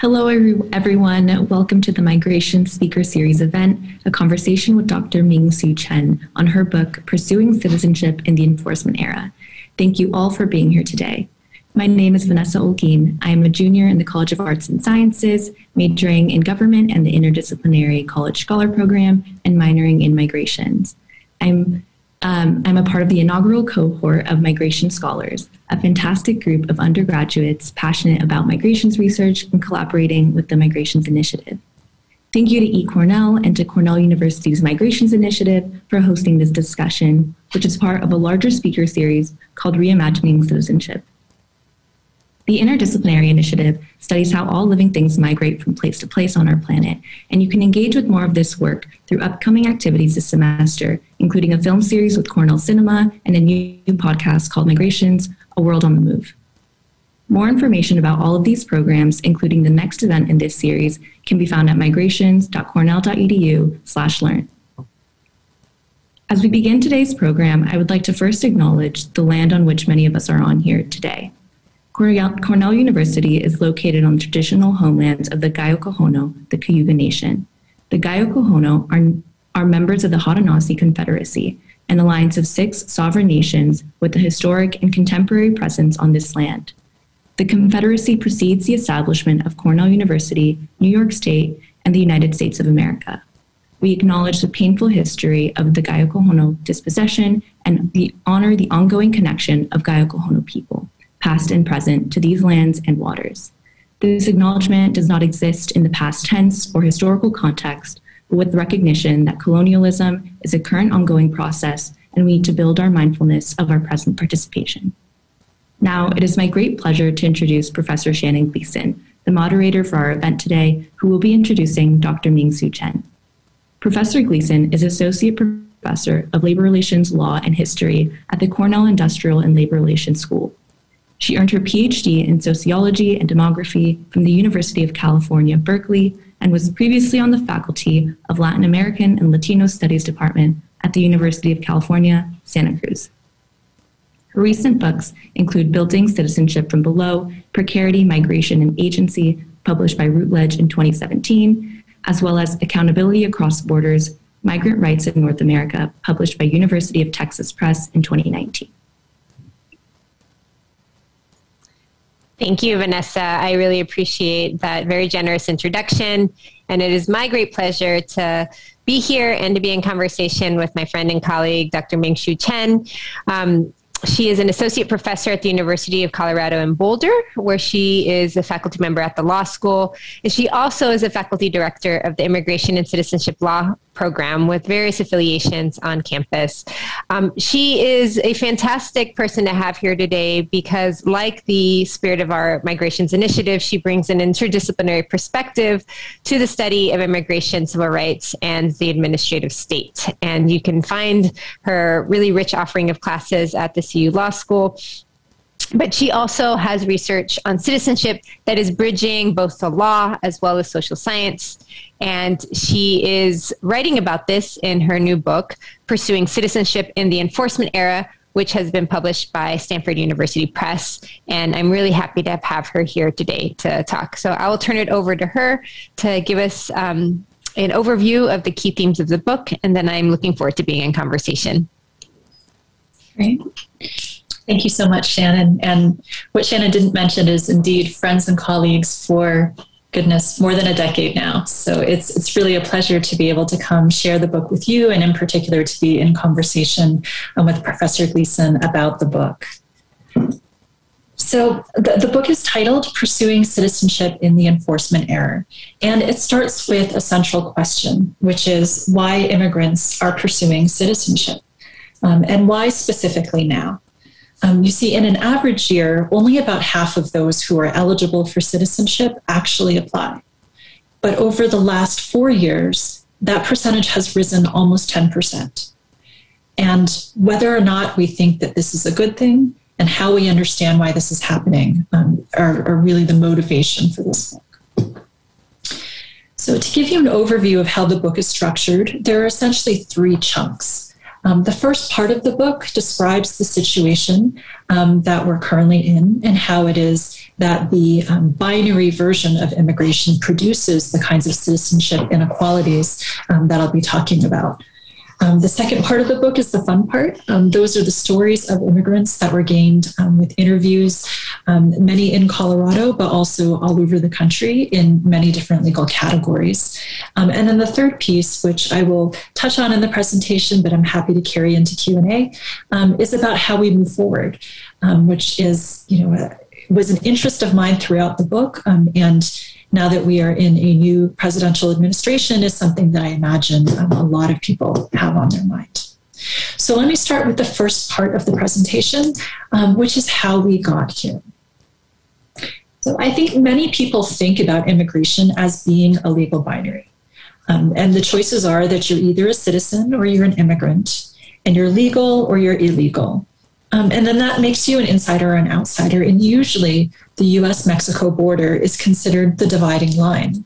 Hello, everyone. Welcome to the Migration Speaker Series event, a conversation with Dr. Ming Hsu Chen on her book, Pursuing Citizenship in the Enforcement Era. Thank you all for being here today. My name is Vanessa Olguin. I am a junior in the College of Arts and Sciences, majoring in government and the interdisciplinary college scholar program, and minoring in migrations. I'm um, I'm a part of the inaugural cohort of Migration Scholars, a fantastic group of undergraduates passionate about migrations research and collaborating with the Migrations Initiative. Thank you to eCornell and to Cornell University's Migrations Initiative for hosting this discussion, which is part of a larger speaker series called Reimagining Citizenship. The Interdisciplinary Initiative studies how all living things migrate from place to place on our planet, and you can engage with more of this work through upcoming activities this semester, including a film series with Cornell Cinema and a new podcast called Migrations, A World on the Move. More information about all of these programs, including the next event in this series, can be found at migrations.cornell.edu/learn. As we begin today's program, I would like to first acknowledge the land on which many of us are on here today. Cornell University is located on the traditional homelands of the Gayokohono, the Cayuga Nation. The Gayokohono are, are members of the Haudenosaunee Confederacy, an alliance of six sovereign nations with a historic and contemporary presence on this land. The Confederacy precedes the establishment of Cornell University, New York State, and the United States of America. We acknowledge the painful history of the Gayokohono dispossession and honor the ongoing connection of Gayokohono people past and present, to these lands and waters. This acknowledgement does not exist in the past tense or historical context, but with recognition that colonialism is a current ongoing process and we need to build our mindfulness of our present participation. Now, it is my great pleasure to introduce Professor Shannon Gleeson, the moderator for our event today, who will be introducing Dr. Ming Hsu Chen. Professor Gleeson is Associate Professor of Labor Relations Law and History at the Cornell Industrial and Labor Relations School she earned her PhD in sociology and demography from the University of California, Berkeley, and was previously on the faculty of Latin American and Latino Studies Department at the University of California, Santa Cruz. Her recent books include Building Citizenship from Below, Precarity, Migration, and Agency, published by Routledge in 2017, as well as Accountability Across Borders, Migrant Rights in North America, published by University of Texas Press in 2019. Thank you, Vanessa. I really appreciate that very generous introduction. And it is my great pleasure to be here and to be in conversation with my friend and colleague, Dr. Ming Hsu Chen. Um, she is an associate professor at the University of Colorado in Boulder, where she is a faculty member at the law school. And she also is a faculty director of the Immigration and Citizenship Law program with various affiliations on campus. Um, she is a fantastic person to have here today because, like the spirit of our migrations initiative, she brings an interdisciplinary perspective to the study of immigration, civil rights, and the administrative state. And you can find her really rich offering of classes at the CU Law School but she also has research on citizenship that is bridging both the law as well as social science. And she is writing about this in her new book, Pursuing Citizenship in the Enforcement Era, which has been published by Stanford University Press. And I'm really happy to have her here today to talk. So I will turn it over to her to give us um, an overview of the key themes of the book. And then I'm looking forward to being in conversation. Great. Thank you so much, Shannon. And what Shannon didn't mention is indeed friends and colleagues for goodness more than a decade now. So it's it's really a pleasure to be able to come share the book with you, and in particular to be in conversation um, with Professor Gleeson about the book. So the, the book is titled Pursuing Citizenship in the Enforcement Era. And it starts with a central question, which is why immigrants are pursuing citizenship. Um, and why specifically now? Um, you see, in an average year, only about half of those who are eligible for citizenship actually apply. But over the last four years, that percentage has risen almost 10%. And whether or not we think that this is a good thing and how we understand why this is happening um, are, are really the motivation for this book. So, to give you an overview of how the book is structured, there are essentially three chunks. Um, the first part of the book describes the situation um, that we're currently in and how it is that the um, binary version of immigration produces the kinds of citizenship inequalities um, that I'll be talking about. Um, the second part of the book is the fun part. Um, those are the stories of immigrants that were gained um, with interviews, um, many in Colorado, but also all over the country in many different legal categories. Um, and then the third piece, which I will touch on in the presentation, but I'm happy to carry into Q and A, um, is about how we move forward, which is, you know, a, was an interest of mine throughout the book, and now that we are in a new presidential administration is something that I imagine um, a lot of people have on their mind. So let me start with the first part of the presentation, um, which is how we got here. So I think many people think about immigration as being a legal binary. Um, and the choices are that you're either a citizen or you're an immigrant, and you're legal or you're illegal. Um, and then that makes you an insider or an outsider. And usually the US Mexico border is considered the dividing line.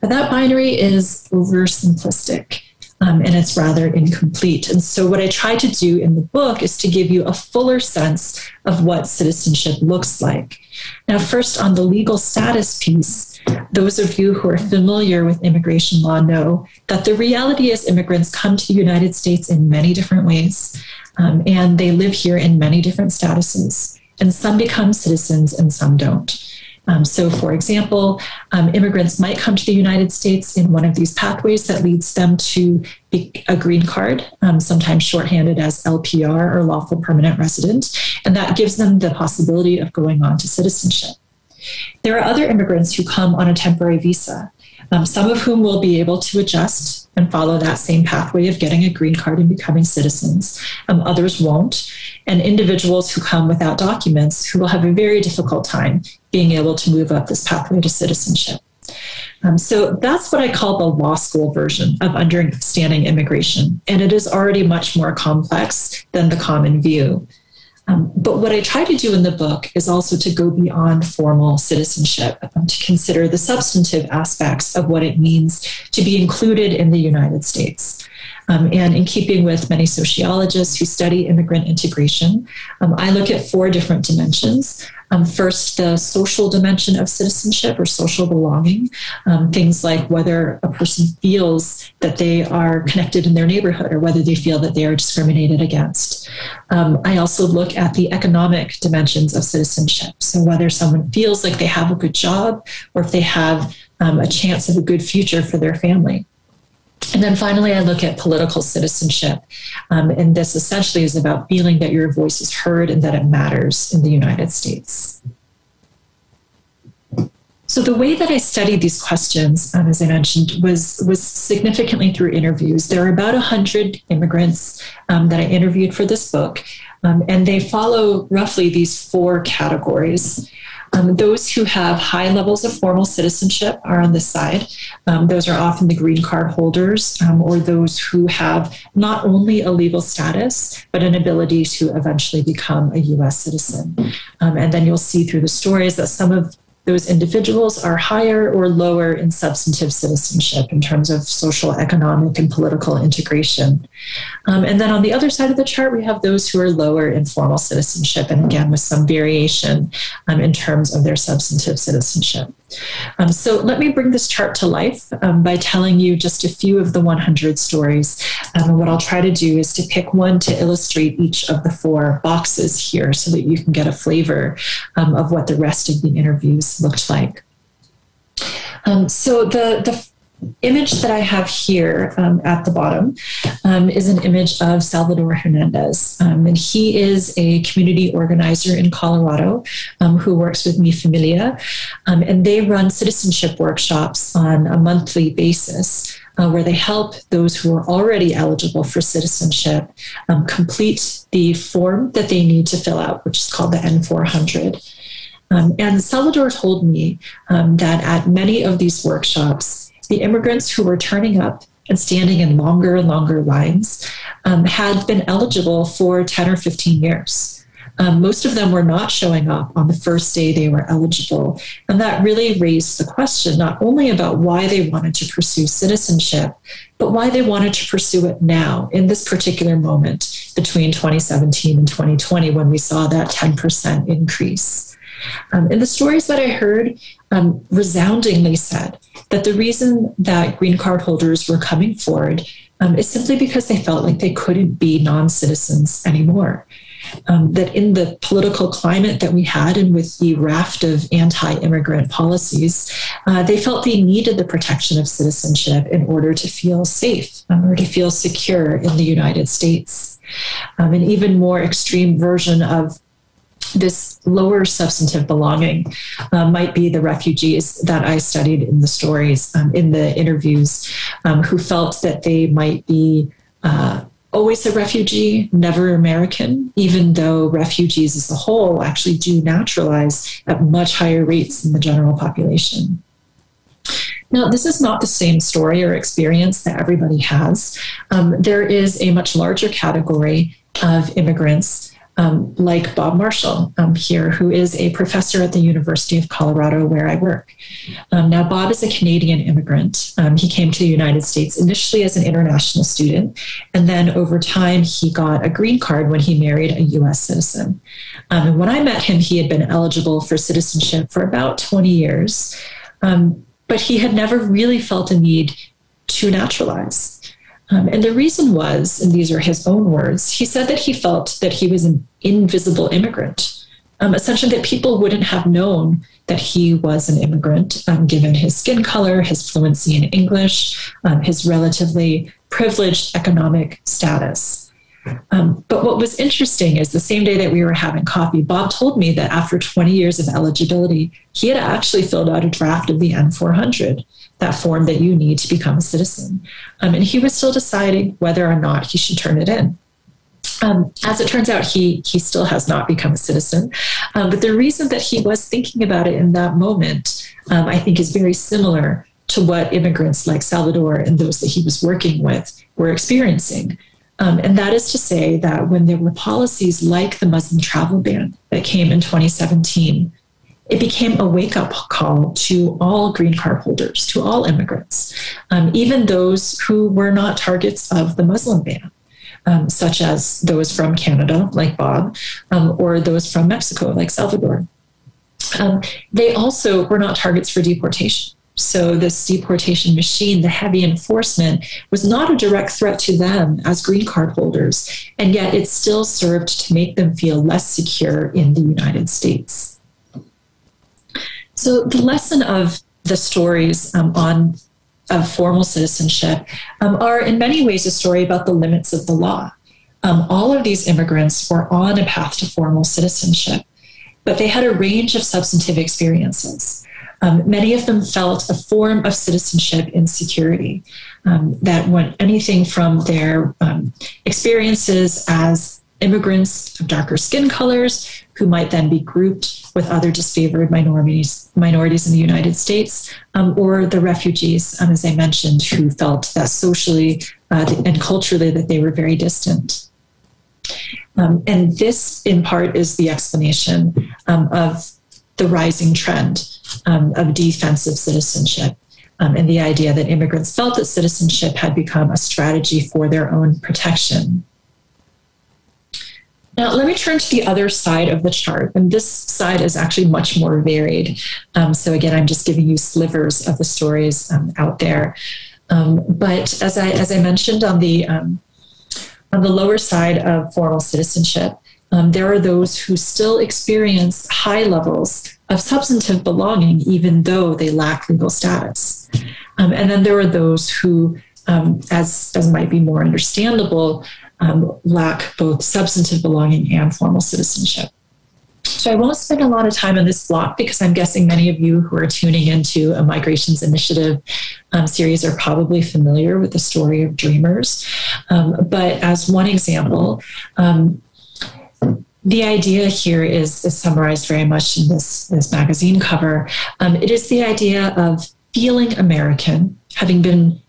But that binary is oversimplistic. Um, and it's rather incomplete. And so, what I try to do in the book is to give you a fuller sense of what citizenship looks like. Now, first, on the legal status piece, those of you who are familiar with immigration law know that the reality is immigrants come to the United States in many different ways. Um, and they live here in many different statuses. And some become citizens and some don't. Um, so, for example, um, immigrants might come to the United States in one of these pathways that leads them to a green card, um, sometimes shorthanded as LPR or lawful permanent resident, and that gives them the possibility of going on to citizenship. There are other immigrants who come on a temporary visa, um, some of whom will be able to adjust and follow that same pathway of getting a green card and becoming citizens. Um, others won't. And individuals who come without documents who will have a very difficult time being able to move up this pathway to citizenship. Um, so that's what I call the law school version of understanding immigration. And it is already much more complex than the common view. Um, but what I try to do in the book is also to go beyond formal citizenship, um, to consider the substantive aspects of what it means to be included in the United States. Um, and in keeping with many sociologists who study immigrant integration, um, I look at four different dimensions. Um, first, the social dimension of citizenship or social belonging, um, things like whether a person feels that they are connected in their neighborhood or whether they feel that they are discriminated against. Um, I also look at the economic dimensions of citizenship. So, whether someone feels like they have a good job or if they have um, a chance of a good future for their family. And then finally, I look at political citizenship. Um, and this essentially is about feeling that your voice is heard and that it matters in the United States. So the way that I studied these questions, um, as I mentioned, was was significantly through interviews. There are about hundred immigrants um, that I interviewed for this book, um, and they follow roughly these four categories. Um, those who have high levels of formal citizenship are on this side. Um, those are often the green card holders um, or those who have not only a legal status, but an ability to eventually become a US citizen. Um, and then you'll see through the stories that some of those individuals are higher or lower in substantive citizenship in terms of social, economic, and political integration. Um, and then on the other side of the chart, we have those who are lower in formal citizenship, and again, with some variation um, in terms of their substantive citizenship. Um, so let me bring this chart to life um, by telling you just a few of the 100 stories. Um, what I'll try to do is to pick one to illustrate each of the four boxes here so that you can get a flavor um, of what the rest of the interviews looked like. Um, so the, the image that I have here um, at the bottom um, is an image of Salvador Hernandez. Um, and he is a community organizer in Colorado um, who works with Mi Familia. Um, and they run citizenship workshops on a monthly basis. Uh, where they help those who are already eligible for citizenship um, complete the form that they need to fill out, which is called the N400. and Salvador told me that at many of these workshops, the immigrants who were turning up and standing in longer and longer lines um, had been eligible for 10 or 15 years. Um, most of them were not showing up on the first day they were eligible. And that really raised the question not only about why they wanted to pursue citizenship, but why they wanted to pursue it now in this particular moment between 2017 and 2020 when we saw that 10% increase. Um, and the stories that I heard um, resoundingly said that the reason that green card holders were coming forward um, is simply because they felt like they couldn't be non citizens anymore. Um, that in the political climate that we had and with the raft of anti immigrant policies, uh, they felt they needed the protection of citizenship in order to feel safe um, or to feel secure in the United States. Um, an even more extreme version of this lower substantive belonging uh, might be the refugees that I studied in the stories, um, in the interviews, um, who felt that they might be uh, always a refugee, never American, even though refugees as a whole actually do naturalize at much higher rates than the general population. Now, this is not the same story or experience that everybody has. Um, there is a much larger category of immigrants um, like Bob Marshall um, here, who is a professor at the University of Colorado where I work. Um, now, Bob is a Canadian immigrant. Um, he came to the United States initially as an international student, and then over time, he got a green card when he married a US citizen. Um, and when I met him, he had been eligible for citizenship for about 20 years, um, but he had never really felt a need to naturalize. Um, and the reason was, and these are his own words, he said that he felt that he was an invisible immigrant, um, essentially, that people wouldn't have known that he was an immigrant, um, given his skin color, his fluency in English, um, his relatively privileged economic status. Um, but what was interesting is the same day that we were having coffee, Bob told me that after 20 years of eligibility, he had actually filled out a draft of the N400 that form that you need to become a citizen. Um, and he was still deciding whether or not he should turn it in. Um, as it turns out, he he still has not become a citizen. Um, but the reason that he was thinking about it in that moment, um, I think, is very similar to what immigrants like Salvador and those that he was working with were experiencing. Um, and that is to say that when there were policies like the Muslim travel ban that came in 2017, it became a wake up call to all green card holders, to all immigrants, um, even those who were not targets of the Muslim ban. Um, such as those from Canada, like Bob, um, or those from Mexico, like Salvador. Um, they also were not targets for deportation. So, this deportation machine, the heavy enforcement, was not a direct threat to them as green card holders, and yet it still served to make them feel less secure in the United States. So the lesson of the stories um, on of formal citizenship um, are in many ways a story about the limits of the law. Um, all of these immigrants were on a path to formal citizenship, but they had a range of substantive experiences. Um, many of them felt a form of citizenship insecurity um, that went anything from their um, experiences as immigrants of darker skin colors who might then be grouped with other disfavored minorities minorities in the United States, um, or the refugees, um, as I mentioned, who felt that socially uh, and culturally that they were very distant. Um, and this, in part, is the explanation um, of the rising trend um, of defensive citizenship. Um, and the idea that immigrants felt that citizenship had become a strategy for their own protection now, let me turn to the other side of the chart. And this side is actually much more varied. Um, so, again, I'm just giving you slivers of the stories um, out there. Um, but as I, as I mentioned on the, um, on the lower side of formal citizenship, um, there are those who still experience high levels of substantive belonging, even though they lack legal status. Um, and then there are those who, as, as might be more understandable, um, lack both substantive belonging and formal citizenship. So I won't spend a lot of time on this block because I'm guessing many of you who are tuning into a Migrations Initiative um, series are probably familiar with the story of Dreamers. Um, but as one example, um, the idea here is, is, summarized very much in this, this magazine cover. Um, it is the idea of feeling American, having been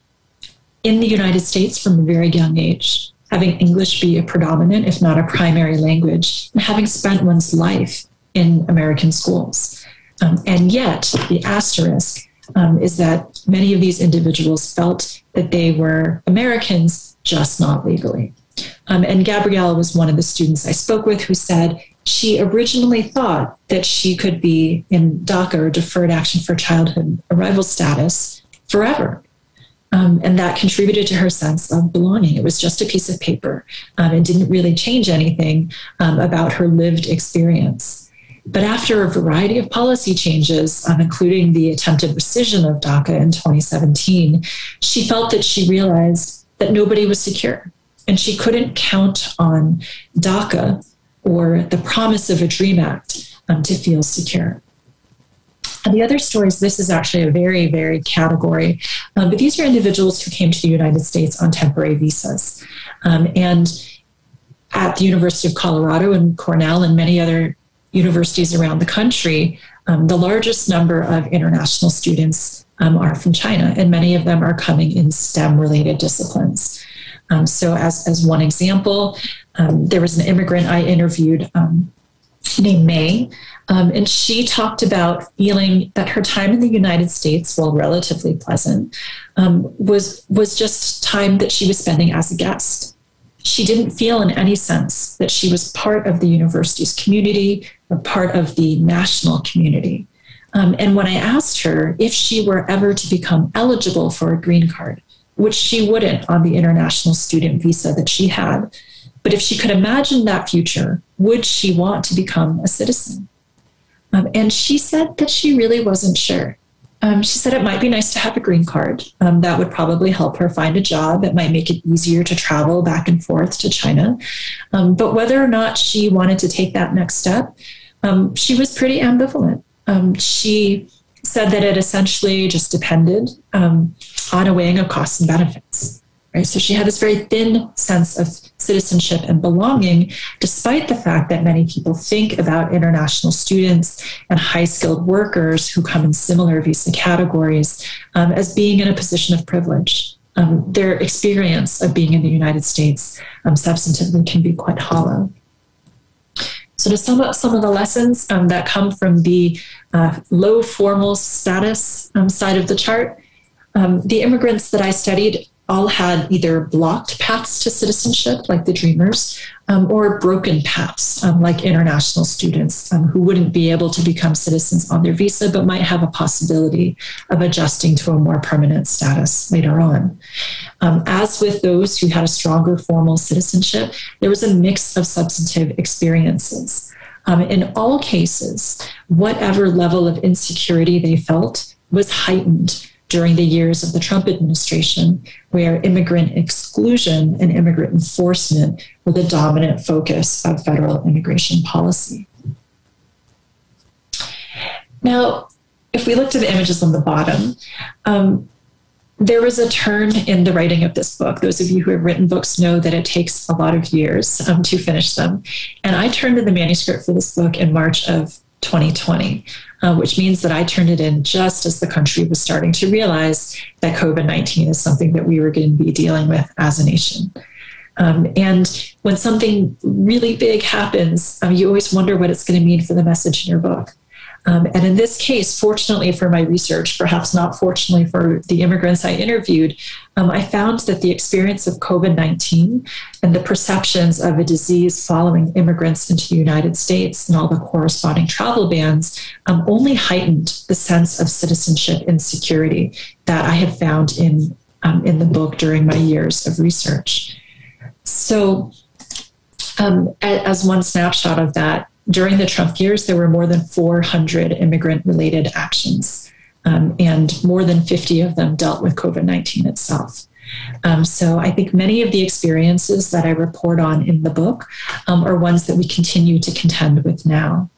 in the United States from a very young age, having English be a predominant, if not a primary language, and having spent one's life in American schools. Um, and yet, the asterisk um, is that many of these individuals felt that they were Americans, just not legally. Um, and Gabrielle was one of the students I spoke with who said she originally thought that she could be in DACA or Deferred Action for Childhood Arrival status forever. Um, and that contributed to her sense of belonging. It was just a piece of paper um, and didn't really change anything um, about her lived experience. But after a variety of policy changes, um, including the attempted rescission of DACA in 2017, she felt that she realized that nobody was secure. And she couldn't count on DACA or the promise of a DREAM Act um, to feel secure. And the other stories, this is actually a very varied category, um, but these are individuals who came to the United States on temporary visas. Um, and at the University of Colorado and Cornell and many other universities around the country, um, the largest number of international students um, are from China, and many of them are coming in STEM related disciplines. Um, so, as, as one example, um, there was an immigrant I interviewed um, named May, um, and she talked about feeling that her time in the United States, while relatively pleasant, um, was was just time that she was spending as a guest. She didn't feel in any sense that she was part of the university's community or part of the national community. Um, and when I asked her if she were ever to become eligible for a green card, which she wouldn't on the international student visa that she had, but if she could imagine that future, would she want to become a citizen? Um, and she said that she really wasn't sure. Um, she said it might be nice to have a green card. Um, that would probably help her find a job. It might make it easier to travel back and forth to China. Um, but whether or not she wanted to take that next step, um, she was pretty ambivalent. Um, she said that it essentially just depended um, on a weighing of costs and benefits. Right? So she had this very thin sense of citizenship and belonging, despite the fact that many people think about international students and high skilled workers who come in similar visa categories um, as being in a position of privilege. Um, their experience of being in the United States um, substantively can be quite hollow. So, to sum up some of the lessons um, that come from the uh, low formal status um, side of the chart, um, the immigrants that I studied all had either blocked paths to citizenship, like the Dreamers, um, or broken paths, um, like international students um, who wouldn't be able to become citizens on their visa, but might have a possibility of adjusting to a more permanent status later on. Um, as with those who had a stronger formal citizenship, there was a mix of substantive experiences. Um, in all cases, whatever level of insecurity they felt was heightened during the years of the Trump administration, where immigrant exclusion and immigrant enforcement were the dominant focus of federal immigration policy. Now, if we look to the images on the bottom, um, there was a turn in the writing of this book. Those of you who have written books know that it takes a lot of years um, to finish them. And I turned to the manuscript for this book in March of 2020, uh, which means that I turned it in just as the country was starting to realize that COVID 19 is something that we were going to be dealing with as a nation. Um, and when something really big happens, um, you always wonder what it's going to mean for the message in your book. Um, and in this case, fortunately for my research, perhaps not fortunately for the immigrants I interviewed, um, I found that the experience of COVID 19 and the perceptions of a disease following immigrants into the United States and all the corresponding travel bans um, only heightened the sense of citizenship insecurity that I had found in, um, in the book during my years of research. So, um, as one snapshot of that, during the Trump years, there were more than 400 immigrant related actions, um, and more than 50 of them dealt with COVID 19 itself. Um, so I think many of the experiences that I report on in the book um, are ones that we continue to contend with now.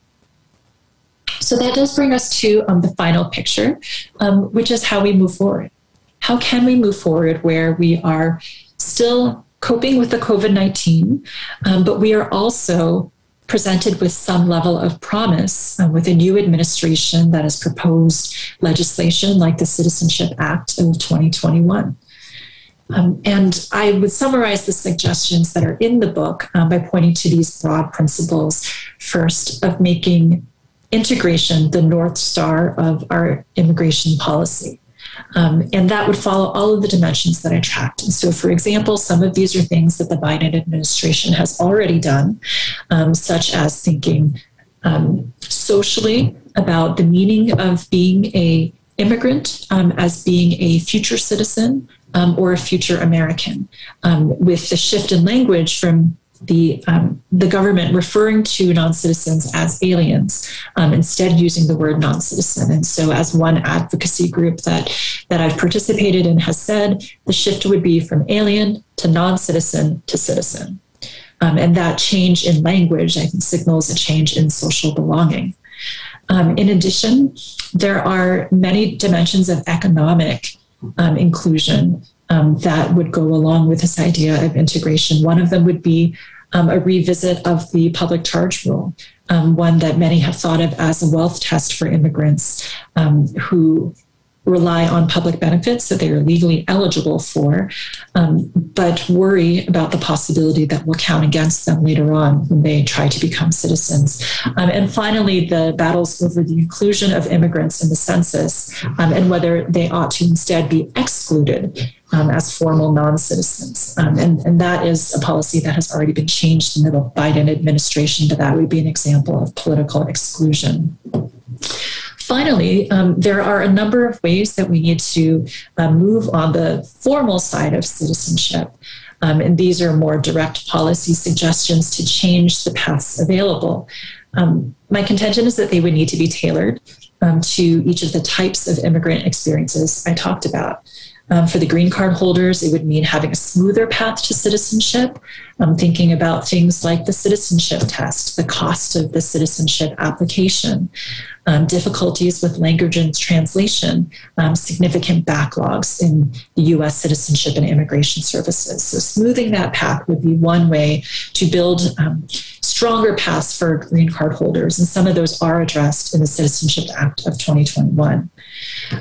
So that does bring us to um, the final picture, um, which is how we move forward. How can we move forward where we are still coping with the COVID 19, um, but we are also presented with some level of promise uh, with a new administration that has proposed legislation like the Citizenship Act of 2021. Um, and I would summarize the suggestions that are in the book um, by pointing to these broad principles. First, of making integration the North Star of our immigration policy. Um, and that would follow all of the dimensions that I tracked. And so, for example, some of these are things that the Biden administration has already done, um, such as thinking um, socially about the meaning of being a immigrant um, as being a future citizen um, or a future American, um, with the shift in language from the um, the government referring to non-citizens as aliens, um, instead using the word non-citizen. And so, as one advocacy group that that I've participated in has said, the shift would be from alien to non-citizen to citizen, um, and that change in language, I think, signals a change in social belonging. Um, in addition, there are many dimensions of economic um, inclusion um, that would go along with this idea of integration. One of them would be um, a revisit of the public charge rule, um, one that many have thought of as a wealth test for immigrants um, who rely on public benefits that they are legally eligible for, um, but worry about the possibility that will count against them later on when they try to become citizens. Um, and finally, the battles over the inclusion of immigrants in the census um, and whether they ought to instead be excluded. Um, as formal non citizens. Um, and, and that is a policy that has already been changed in the Biden administration, but that would be an example of political exclusion. Finally, um, there are a number of ways that we need to uh, move on the formal side of citizenship. Um, and these are more direct policy suggestions to change the paths available. Um, my contention is that they would need to be tailored um, to each of the types of immigrant experiences I talked about. Um, for the green card holders, it would mean having a smoother path to citizenship. I'm thinking about things like the citizenship test, the cost of the citizenship application, um, difficulties with language and translation, um, significant backlogs in the US citizenship and immigration services. So, smoothing that path would be one way to build um, stronger paths for green card holders, and some of those are addressed in the Citizenship Act of 2021.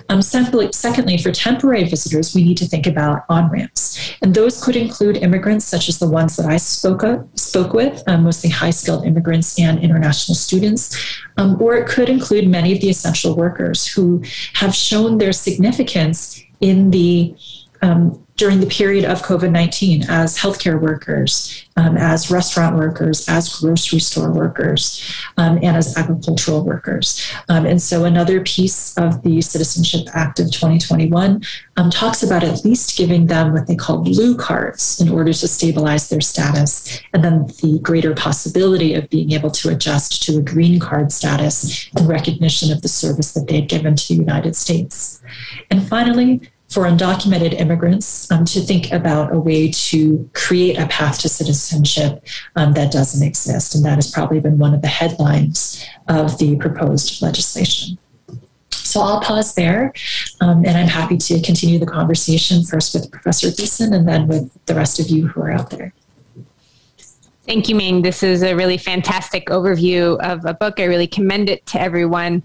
Um, secondly, secondly, for temporary visitors, we need to think about on ramps, and those could include immigrants such as the ones that I spoke of, spoke with, um, mostly high skilled immigrants and international students, um, or it could include many of the essential workers who have shown their significance in the um, during the period of COVID 19 as healthcare workers, um, as restaurant workers, as grocery store workers, um, and as agricultural workers. Um, and so, another piece of the Citizenship Act of 2021 um, talks about at least giving them what they call blue cards in order to stabilize their status, and then the greater possibility of being able to adjust to a green card status in recognition of the service that they'd given to the United States. And finally, for undocumented immigrants um, to think about a way to create a path to citizenship um, that doesn't exist. And that has probably been one of the headlines of the proposed legislation. So I'll pause there, um, and I'm happy to continue the conversation first with Professor Gleeson and then with the rest of you who are out there. Thank you, Ming. This is a really fantastic overview of a book. I really commend it to everyone.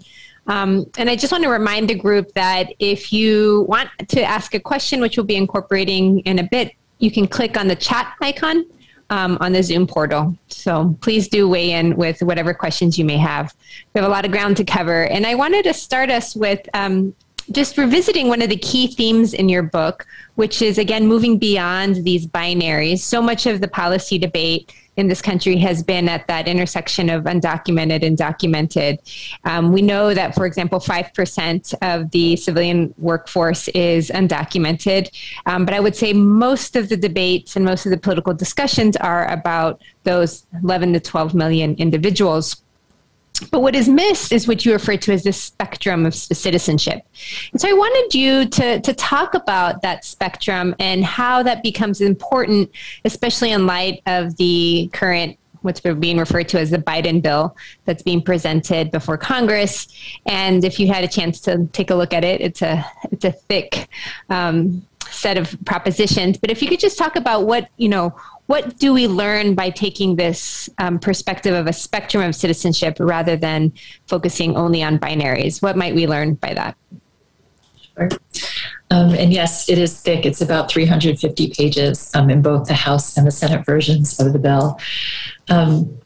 Um, and I just want to remind the group that if you want to ask a question, which we'll be incorporating in a bit, you can click on the chat icon um, on the Zoom portal. So please do weigh in with whatever questions you may have. We have a lot of ground to cover. And I wanted to start us with um, just revisiting one of the key themes in your book, which is again moving beyond these binaries. So much of the policy debate in this country has been at that intersection of undocumented and documented. Um, we know that, for example, 5% of the civilian workforce is undocumented. Um, but I would say most of the debates and most of the political discussions are about those 11 to 12 million individuals but what is missed is what you refer to as the spectrum of citizenship. And so I wanted you to, to talk about that spectrum and how that becomes important, especially in light of the current what's being referred to as the Biden bill that's being presented before Congress. And if you had a chance to take a look at it, it's a it's a thick um, set of propositions. But if you could just talk about what you know what do we learn by taking this um, perspective of a spectrum of citizenship rather than focusing only on binaries? What might we learn by that? Sure. Um, and yes, it is thick. It's about 350 pages um, in both the House and the Senate versions of the bill. Um,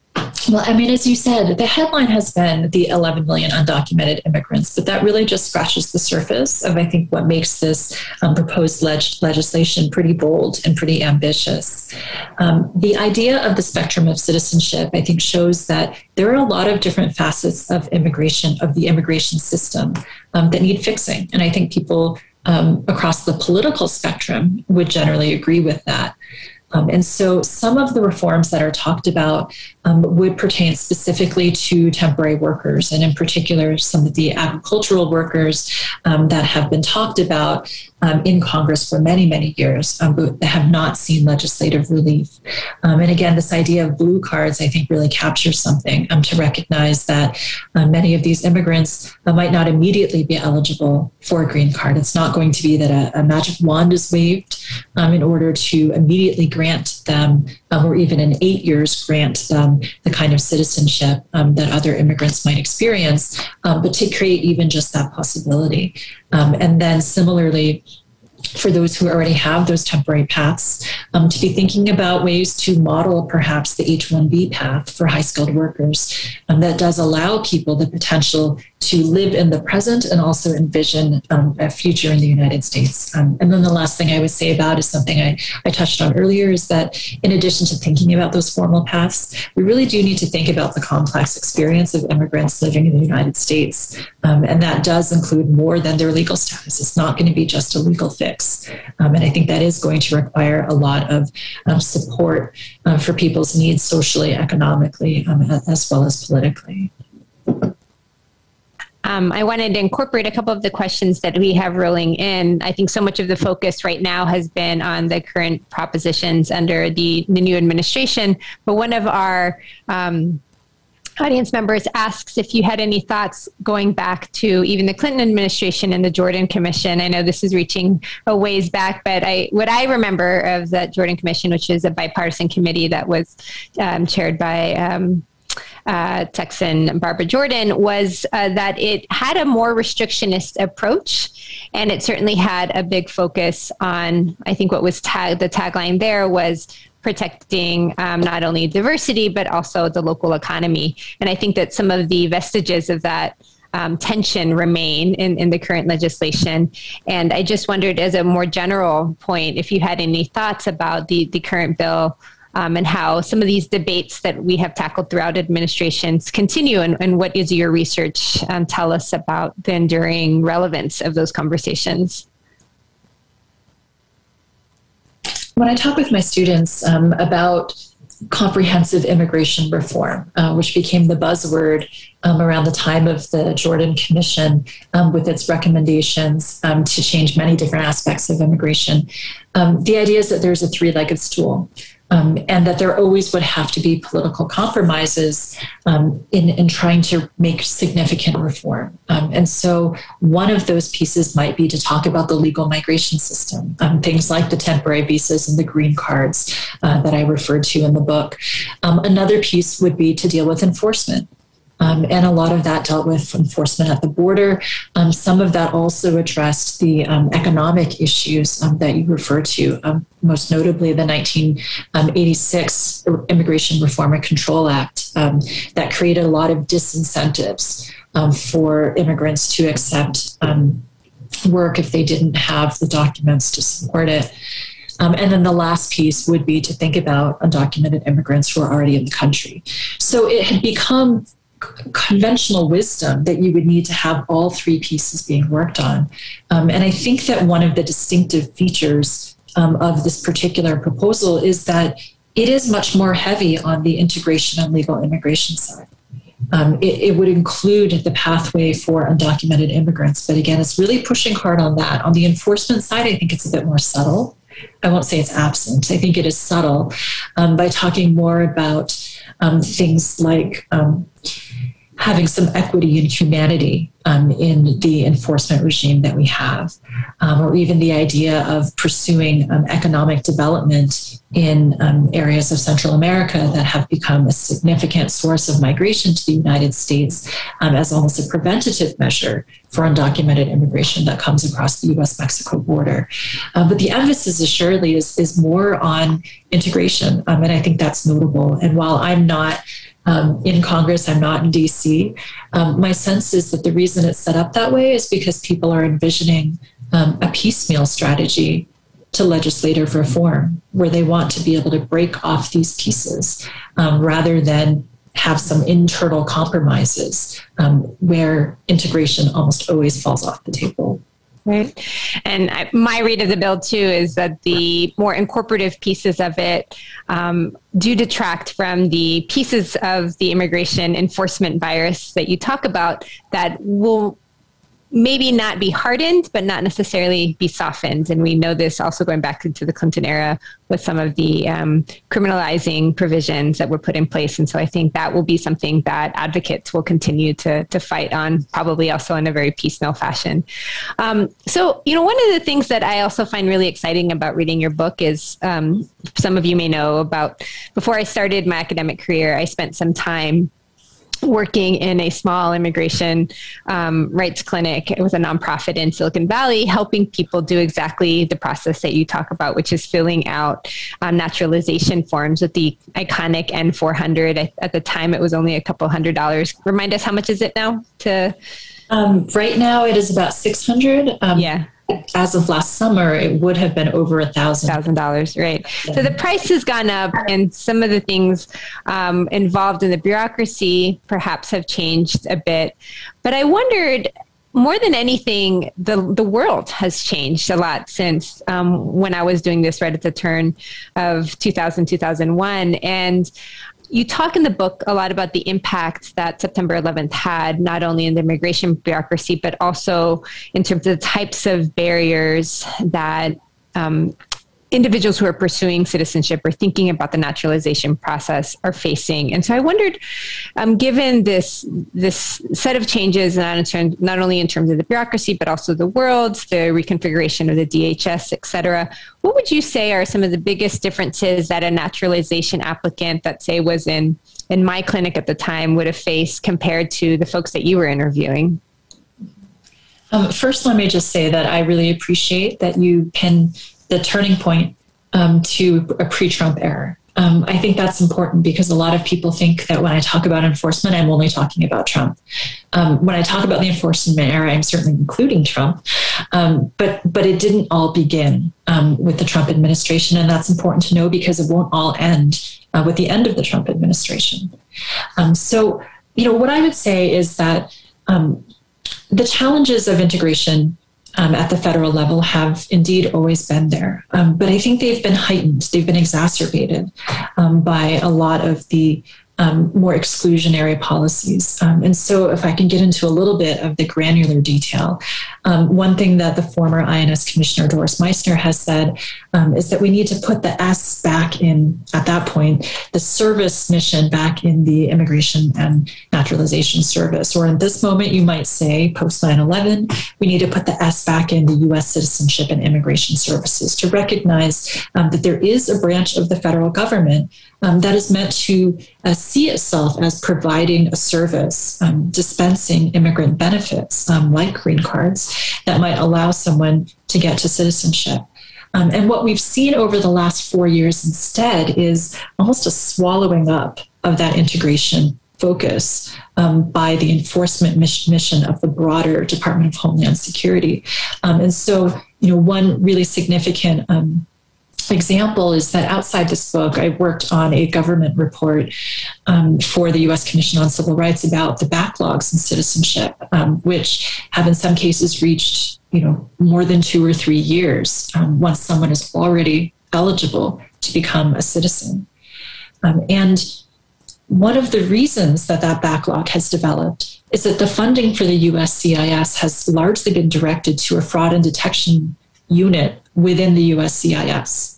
Well, I mean, as you said, the headline has been the 11 million undocumented immigrants, but that really just scratches the surface of, I think, what makes this um, proposed leg- legislation pretty bold and pretty ambitious. Um, the idea of the spectrum of citizenship, I think, shows that there are a lot of different facets of immigration, of the immigration system, um, that need fixing. And I think people um, across the political spectrum would generally agree with that. Um, and so some of the reforms that are talked about um, would pertain specifically to temporary workers, and in particular, some of the agricultural workers um, that have been talked about um, in Congress for many, many years, um, but have not seen legislative relief. Um, and again, this idea of blue cards, I think, really captures something to recognize that uh, many of these immigrants uh, might not immediately be eligible for a green card. It's not going to be that a, a magic wand is waved in order to immediately grant them, um, or even in eight years, grant them the kind of citizenship um, that other immigrants might experience, um, but to create even just that possibility. Um, and then similarly, for those who already have those temporary paths, um, to be thinking about ways to model perhaps the H 1B path for high skilled workers. Um, that does allow people the potential to live in the present and also envision um, a future in the United States. Um, and then the last thing I would say about is something I, I touched on earlier is that in addition to thinking about those formal paths, we really do need to think about the complex experience of immigrants living in the United States. Um, and that does include more than their legal status. It's not going to be just a legal fix. Um, and I think that is going to require a lot of um, support uh, for people's needs socially, economically, um, as well as politically. Um, I wanted to incorporate a couple of the questions that we have rolling in. I think so much of the focus right now has been on the current propositions under the, the new administration, but one of our um, audience members asks if you had any thoughts going back to even the Clinton administration and the Jordan Commission. I know this is reaching a ways back, but I what I remember of that Jordan Commission, which is a bipartisan committee that was um, chaired by um, uh, Texan Barbara Jordan was uh, that it had a more restrictionist approach, and it certainly had a big focus on. I think what was tag the tagline there was protecting um, not only diversity but also the local economy. And I think that some of the vestiges of that. Um, tension remain in, in the current legislation. And I just wondered, as a more general point, if you had any thoughts about the, the current bill um, and how some of these debates that we have tackled throughout administrations continue and, and what is your research um, tell us about the enduring relevance of those conversations when i talk with my students um, about comprehensive immigration reform, uh, which became the buzzword um, around the time of the Jordan Commission um, with its recommendations um, to change many different aspects of immigration. Um, the idea is that there's a three legged stool um, and that there always would have to be political compromises um, in, in trying to make significant reform. Um, and so, one of those pieces might be to talk about the legal migration system, um, things like the temporary visas and the green cards uh, that I referred to in the book. Um, another piece would be to deal with enforcement. Um, and a lot of that dealt with enforcement at the border. Um, some of that also addressed the um, economic issues um, that you refer to, um, most notably the 1986 Immigration Reform and Control Act um, that created a lot of disincentives for immigrants to accept work if they didn't have the documents to support it. Um, and then the last piece would be to think about undocumented immigrants who are already in the country. So it had become conventional wisdom that you would need to have all three pieces being worked on. Um, and I think that one of the distinctive features um, of this particular proposal is that it is much more heavy on the integration and legal immigration side. Um, it, it, would include the pathway for undocumented immigrants, but again, it's really pushing hard on that. On the enforcement side, I think it's a bit more subtle. I won't say it's absent. I think it is subtle um, by talking more about um, things like um, having some equity and humanity um, in the enforcement regime that we have, um, or even the idea of pursuing um, economic development in um, areas of Central America that have become a significant source of migration to the United States um, as almost a preventative measure for undocumented immigration that comes across the US Mexico border. Uh, but the emphasis assuredly is, is more on integration, um, and I think that's notable. And while I'm not um, in Congress. I'm not in DC. Um, my sense is that the reason it's set up that way is because people are envisioning um, a piecemeal strategy to legislative reform, where they want to be able to break off these pieces um, rather than have some internal compromises um, where integration almost always falls off the table. Right. And I, my read of the bill, too, is that the more incorporative pieces of it um, do detract from the pieces of the immigration enforcement virus that you talk about that will maybe not be hardened, but not necessarily be softened. And we know this also going back into the Clinton era with some of the um, criminalizing provisions that were put in place. And so I think that will be something that advocates will continue to, to fight on, probably also in a very piecemeal fashion. Um, so, you know, one of the things that I also find really exciting about reading your book is um, some of you may know about before I started my academic career, I spent some time working in a small immigration um, rights clinic with a nonprofit in Silicon Valley, helping people do exactly the process that you talk about, which is filling out um, naturalization forms with the iconic N400. At the time, it was only a couple hundred dollars. Remind us, how much is it now? To um, right now, it is about six hundred. Um, yeah as of last summer, it would have been over a thousand. Thousand dollars, right? So the price has gone up, and some of the things um, involved in the bureaucracy perhaps have changed a bit. But I wondered, more than anything, the the world has changed a lot since um, when I was doing this right at the turn of 2000 2001, and you talk in the book a lot about the impact that September 11th had, not only in the immigration bureaucracy, but also in terms of the types of barriers that um, individuals who are pursuing citizenship or thinking about the naturalization process are facing. And so I wondered, um, given this this set of changes, not, not only in terms of the bureaucracy, but also the world, the reconfiguration of the DHS, et cetera, what would you say are some of the biggest differences that a naturalization applicant that, say, was in, in my clinic at the time would have faced compared to the folks that you were interviewing? Um, first, let me just say that I really appreciate that you pin the turning point um, to a pre-Trump era. Um, I think that's important because a lot of people think that when I talk about enforcement, I'm only talking about Trump. Um, when I talk about the enforcement era, I'm certainly including Trump, um, but but it didn't all begin um, with the Trump administration, and that's important to know because it won't all end uh, with the end of the Trump administration. Um, so, you know, what I would say is that um, the challenges of integration um, at the federal level have indeed always been there. Um, but I think they've been heightened, they've been exacerbated um, by a lot of the um, more exclusionary policies. Um, and so, if I can get into a little bit of the granular detail, um, one thing that the former INS Commissioner Doris Meissner has said um, is that we need to put the S back in, at that point, the service mission back in the Immigration and Naturalization Service. Or in this moment, you might say, post 9 11, we need to put the S back in the U.S. Citizenship and Immigration Services to recognize um, that there is a branch of the federal government um, that is meant to uh, see itself as providing a service, um, dispensing immigrant benefits um, like green cards that might allow someone to get to citizenship. Um, and what we've seen over the last four years instead is almost a swallowing up of that integration focus um, by the enforcement mission of the broader Department of Homeland Security. Um, and so, you know, one really significant um, example is that outside this book, I worked on a government report um, for the U.S. Commission on Civil Rights about the backlogs in citizenship, um, which have in some cases reached, you know, more than two or three years um, once someone is already eligible to become a citizen. Um, and one of the reasons that that backlog has developed is that the funding for the USCIS has largely been directed to a fraud and detection unit within the USCIS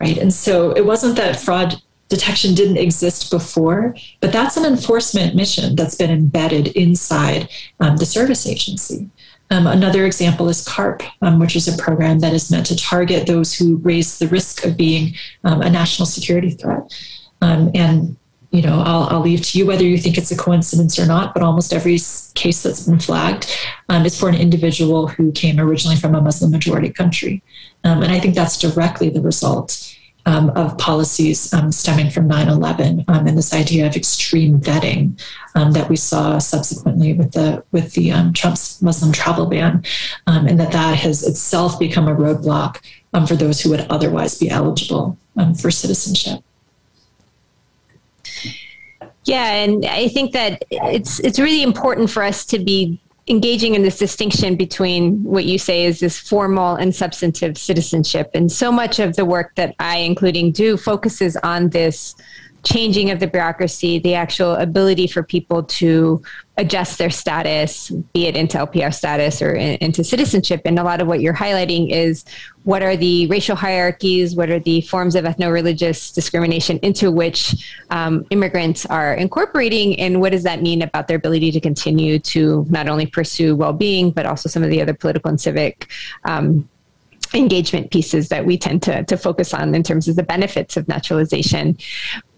right? And so it wasn't that fraud detection didn't exist before, but that's an enforcement mission that's been embedded inside um, the service agency. Um, another example is CARRP, um, which is a program that is meant to target those who raise the risk of being um, a national security threat. Um, and you know, I'll, I'll, leave to you whether you think it's a coincidence or not, but almost every case that's been flagged um, is for an individual who came originally from a Muslim majority country. Um, and I think that's directly the result um, of policies um, stemming from 9 11 um, and this idea of extreme vetting um, that we saw subsequently with the, with the um, Trump's Muslim travel ban, and that that has itself become a roadblock for those who would otherwise be eligible for citizenship. Yeah, and I think that it's it's really important for us to be engaging in this distinction between what you say is this formal and substantive citizenship. And so much of the work that I, including, do focuses on this changing of the bureaucracy, the actual ability for people to adjust their status, be it into LPR status or in, into citizenship. And a lot of what you're highlighting is what are the racial hierarchies, what are the forms of ethno religious discrimination into which um, immigrants are incorporating, and what does that mean about their ability to continue to not only pursue well being, but also some of the other political and civic. Um, engagement pieces that we tend to, to focus on in terms of the benefits of naturalization.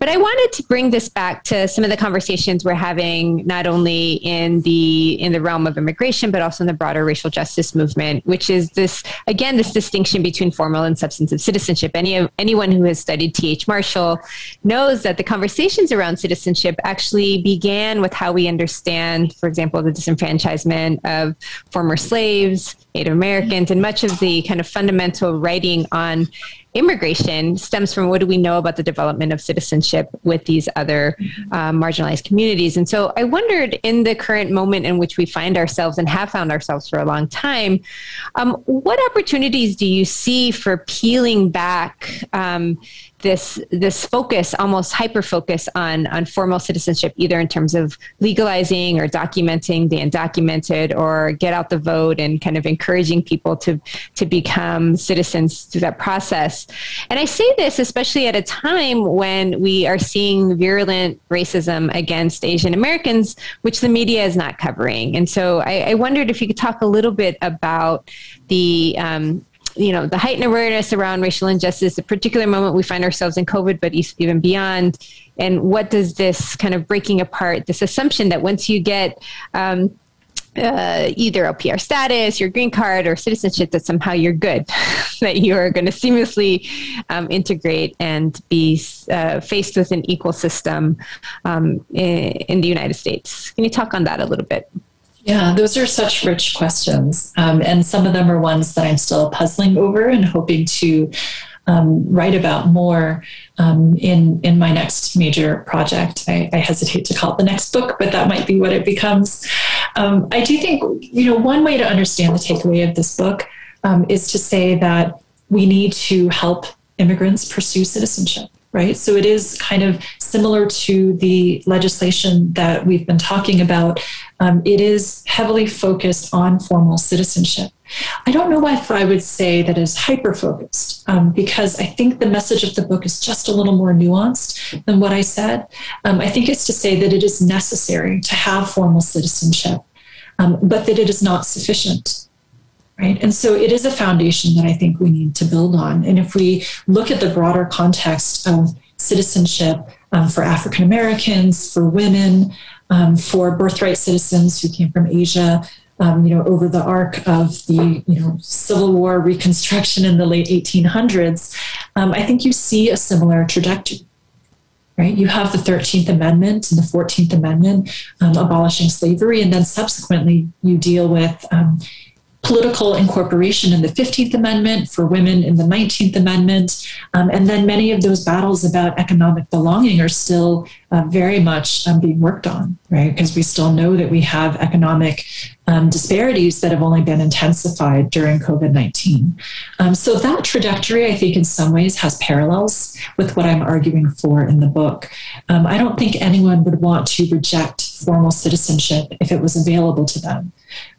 But I wanted to bring this back to some of the conversations we're having, not only in the in the realm of immigration, but also in the broader racial justice movement, which is this again this distinction between formal and substantive citizenship. Any anyone who has studied T.H. Marshall knows that the conversations around citizenship actually began with how we understand, for example, the disenfranchisement of former slaves, Native Americans, and much of the kind of fundamental writing on immigration stems from what do we know about the development of citizenship with these other um, marginalized communities. And so I wondered in the current moment in which we find ourselves and have found ourselves for a long time, um, what opportunities do you see for peeling back? Um, this this focus, almost hyper focus on on formal citizenship, either in terms of legalizing or documenting the undocumented, or get out the vote and kind of encouraging people to to become citizens through that process. And I say this especially at a time when we are seeing virulent racism against Asian Americans, which the media is not covering. And so I, I wondered if you could talk a little bit about the um, you know the heightened awareness around racial injustice the particular moment we find ourselves in covid but even beyond and what does this kind of breaking apart this assumption that once you get um, uh, either LPR status, your green card, or citizenship, that somehow you're good, that you are going to seamlessly um, integrate and be uh, faced with an equal system um, in, in the United States. Can you talk on that a little bit? Yeah, those are such rich questions. Um, and some of them are ones that I'm still puzzling over and hoping to um, write about more um, in, in my next major project. I, I, hesitate to call it the next book, but that might be what it becomes. Um, I do think, you know, one way to understand the takeaway of this book um, is to say that we need to help immigrants pursue citizenship right? So it is kind of similar to the legislation that we've been talking about. Um, it is heavily focused on formal citizenship. I don't know if I would say that is hyper focused um, because I think the message of the book is just a little more nuanced than what I said. Um, I think it's to say that it is necessary to have formal citizenship, um, but that it is not sufficient right? And so it is a foundation that I think we need to build on. And if we look at the broader context of citizenship um, for African Americans, for women, um, for birthright citizens who came from Asia, um, you know, over the arc of the you know Civil War reconstruction in the late 1800s, um, I think you see a similar trajectory. Right? You have the 13th Amendment and the 14th Amendment um, abolishing slavery, and then subsequently you deal with um, political incorporation in the 15th Amendment, for women in the 19th Amendment. Um, and then many of those battles about economic belonging are still uh, very much um, being worked on, right? Because we still know that we have economic um, disparities that have only been intensified during COVID 19. Um, so that trajectory, I think, in some ways has parallels with what I'm arguing for in the book. Um, I don't think anyone would want to reject formal citizenship if it was available to them.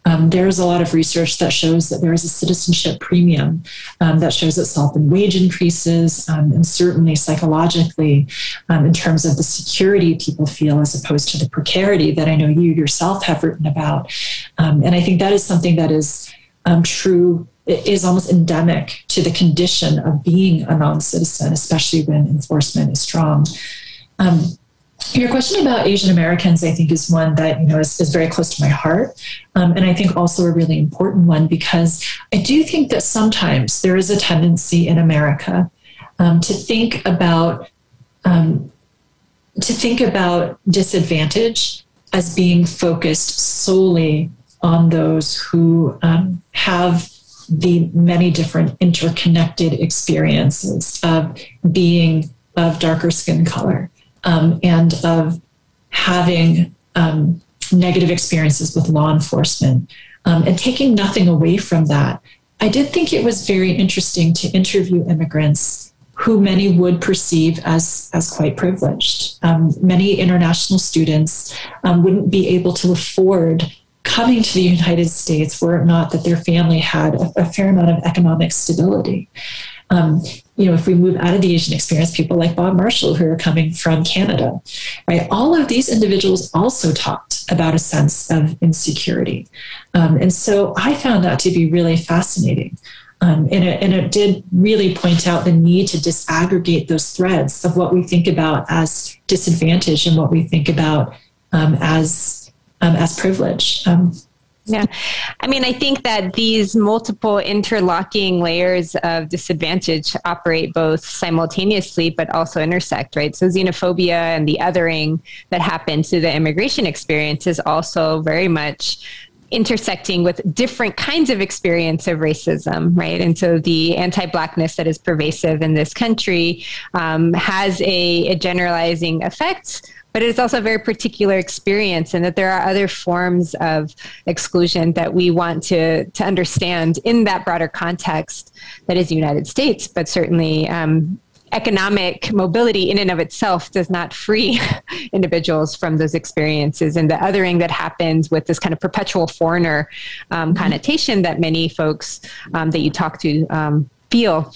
Um, there's a lot of research that shows that there is a citizenship premium um, that shows itself in wage increases um, and certainly psychologically um, in terms of the security people feel as opposed to the precarity that I know you yourself have written about. Um, and I think that is something that is um, true it is almost endemic to the condition of being a non-citizen, especially when enforcement is strong. Um, your question about Asian Americans, I think, is one that you know is, is very close to my heart, um, and I think also a really important one because I do think that sometimes there is a tendency in America um, to think about um, to think about disadvantage as being focused solely on those who um, have the many different interconnected experiences of being of darker skin color um, and of having um, negative experiences with law enforcement um, and taking nothing away from that. I did think it was very interesting to interview immigrants who many would perceive as, as quite privileged. Um, many international students um, wouldn't be able to afford coming to the United States were it not that their family had a, a fair amount of economic stability. Um, you know, if we move out of the Asian experience, people like Bob Marshall who are coming from Canada, right? All of these individuals also talked about a sense of insecurity. Um, and so I found that to be really fascinating. Um, and, it, and, it, did really point out the need to disaggregate those threads of what we think about as disadvantage and what we think about um, as um, as privilege. Yeah. I mean, I think that these multiple interlocking layers of disadvantage operate both simultaneously but also intersect, right? So, xenophobia and the othering that happens through the immigration experience is also very much intersecting with different kinds of experience of racism, right? And so the anti-blackness that is pervasive in this country um, has a, a generalizing effect but it's also a very particular experience and that there are other forms of exclusion that we want to, to understand in that broader context that is the United States, but certainly um, economic mobility in and of itself does not free individuals from those experiences. And the othering that happens with this kind of perpetual foreigner um, connotation that many folks um, that you talk to um, feel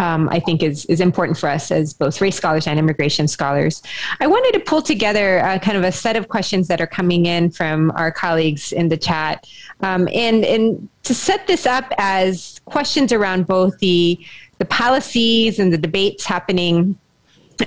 um, I think is, is important for us as both race scholars and immigration scholars. I wanted to pull together uh, kind of a set of questions that are coming in from our colleagues in the chat. Um, and, and to set this up as questions around both the, the policies and the debates happening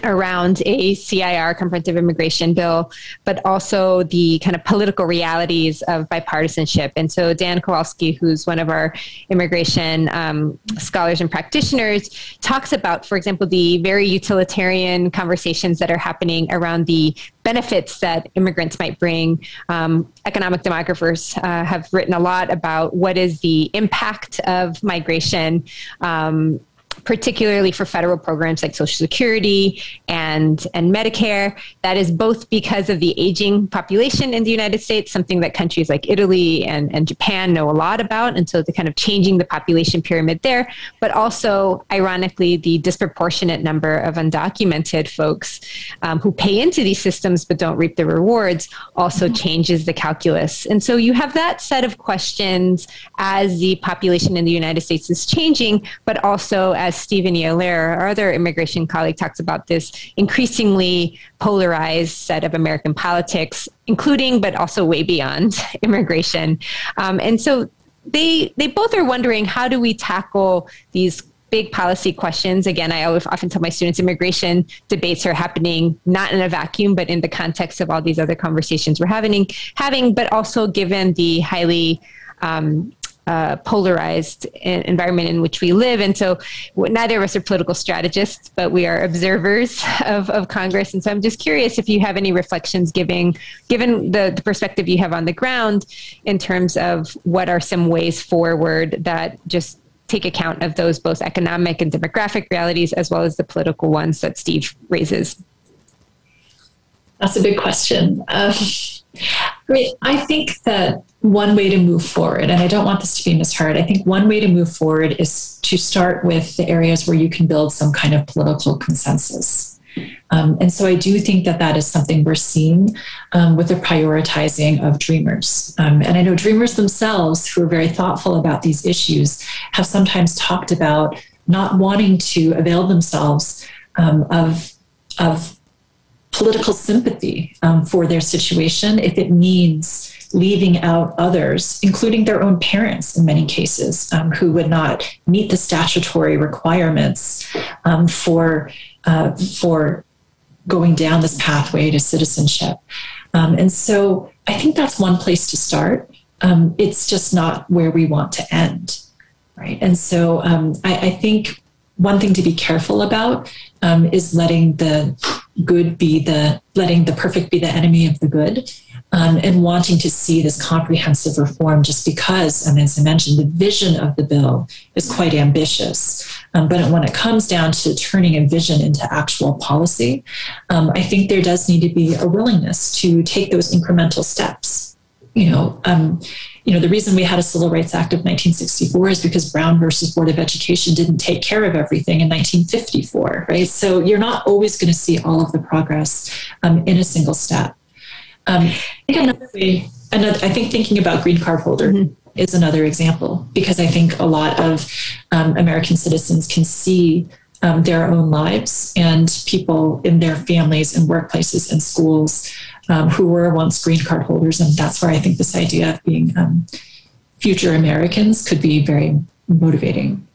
around a CIR, comprehensive immigration bill, but also the kind of political realities of bipartisanship. And so Dan Kowalski, who's one of our immigration um, scholars and practitioners, talks about, for example, the very utilitarian conversations that are happening around the benefits that immigrants might bring. Um, economic demographers uh, have written a lot about what is the impact of migration. Um, particularly for federal programs like Social Security and, and Medicare. That is both because of the aging population in the United States, something that countries like Italy and, and Japan know a lot about. And so the kind of changing the population pyramid there, but also, ironically, the disproportionate number of undocumented folks um, who pay into these systems but don't reap the rewards also mm-hmm. changes the calculus. And so you have that set of questions as the population in the United States is changing, but also as Stephen Yale-Loehr, our other immigration colleague, talks about this increasingly polarized set of American politics, including but also way beyond immigration. Um, and so they they both are wondering how do we tackle these big policy questions. Again, I always, often tell my students immigration debates are happening not in a vacuum, but in the context of all these other conversations we're having, having, but also given the highly um, polarized environment in which we live. And so neither of us are political strategists, but we are observers of, of Congress. And so I'm just curious if you have any reflections giving, given the, the perspective you have on the ground in terms of what are some ways forward that just take account of those both economic and demographic realities as well as the political ones that Steve raises. That's a big question. Um, I mean, I think that one way to move forward, and I don't want this to be misheard, I think one way to move forward is to start with the areas where you can build some kind of political consensus. Um, and so I do think that that is something we're seeing um, with the prioritizing of dreamers. Um, and I know dreamers themselves, who are very thoughtful about these issues, have sometimes talked about not wanting to avail themselves um, of, of political sympathy um, for their situation if it means leaving out others, including their own parents in many cases, um, who would not meet the statutory requirements um, for uh, for going down this pathway to citizenship. Um, and so I think that's one place to start. Um, it's just not where we want to end, right? And so um, I, I think one thing to be careful about um, is letting the good be the letting the perfect be the enemy of the good um, and wanting to see this comprehensive reform just because, and as I mentioned, the vision of the bill is quite ambitious. Um, but when it comes down to turning a vision into actual policy, um, I think there does need to be a willingness to take those incremental steps. You know, um, you know, the reason we had a Civil Rights Act of 1964 is because Brown versus Board of Education didn't take care of everything in 1954, right? So you're not always going to see all of the progress um, in a single step. Um, I think another way, another, I think thinking about green card holder mm-hmm. is another example because I think a lot of um, American citizens can see um, their own lives and people in their families and workplaces and schools um, who were once green card holders. And that's where I think this idea of being um, future Americans could be very motivating.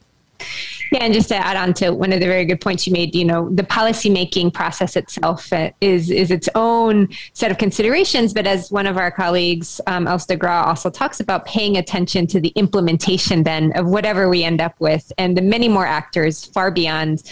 Yeah, and just to add on to one of the very good points you made, you know, the policymaking process itself uh, is is its own set of considerations. But as one of our colleagues, um, Els de Graauw, also talks about, paying attention to the implementation then of whatever we end up with, and the many more actors far beyond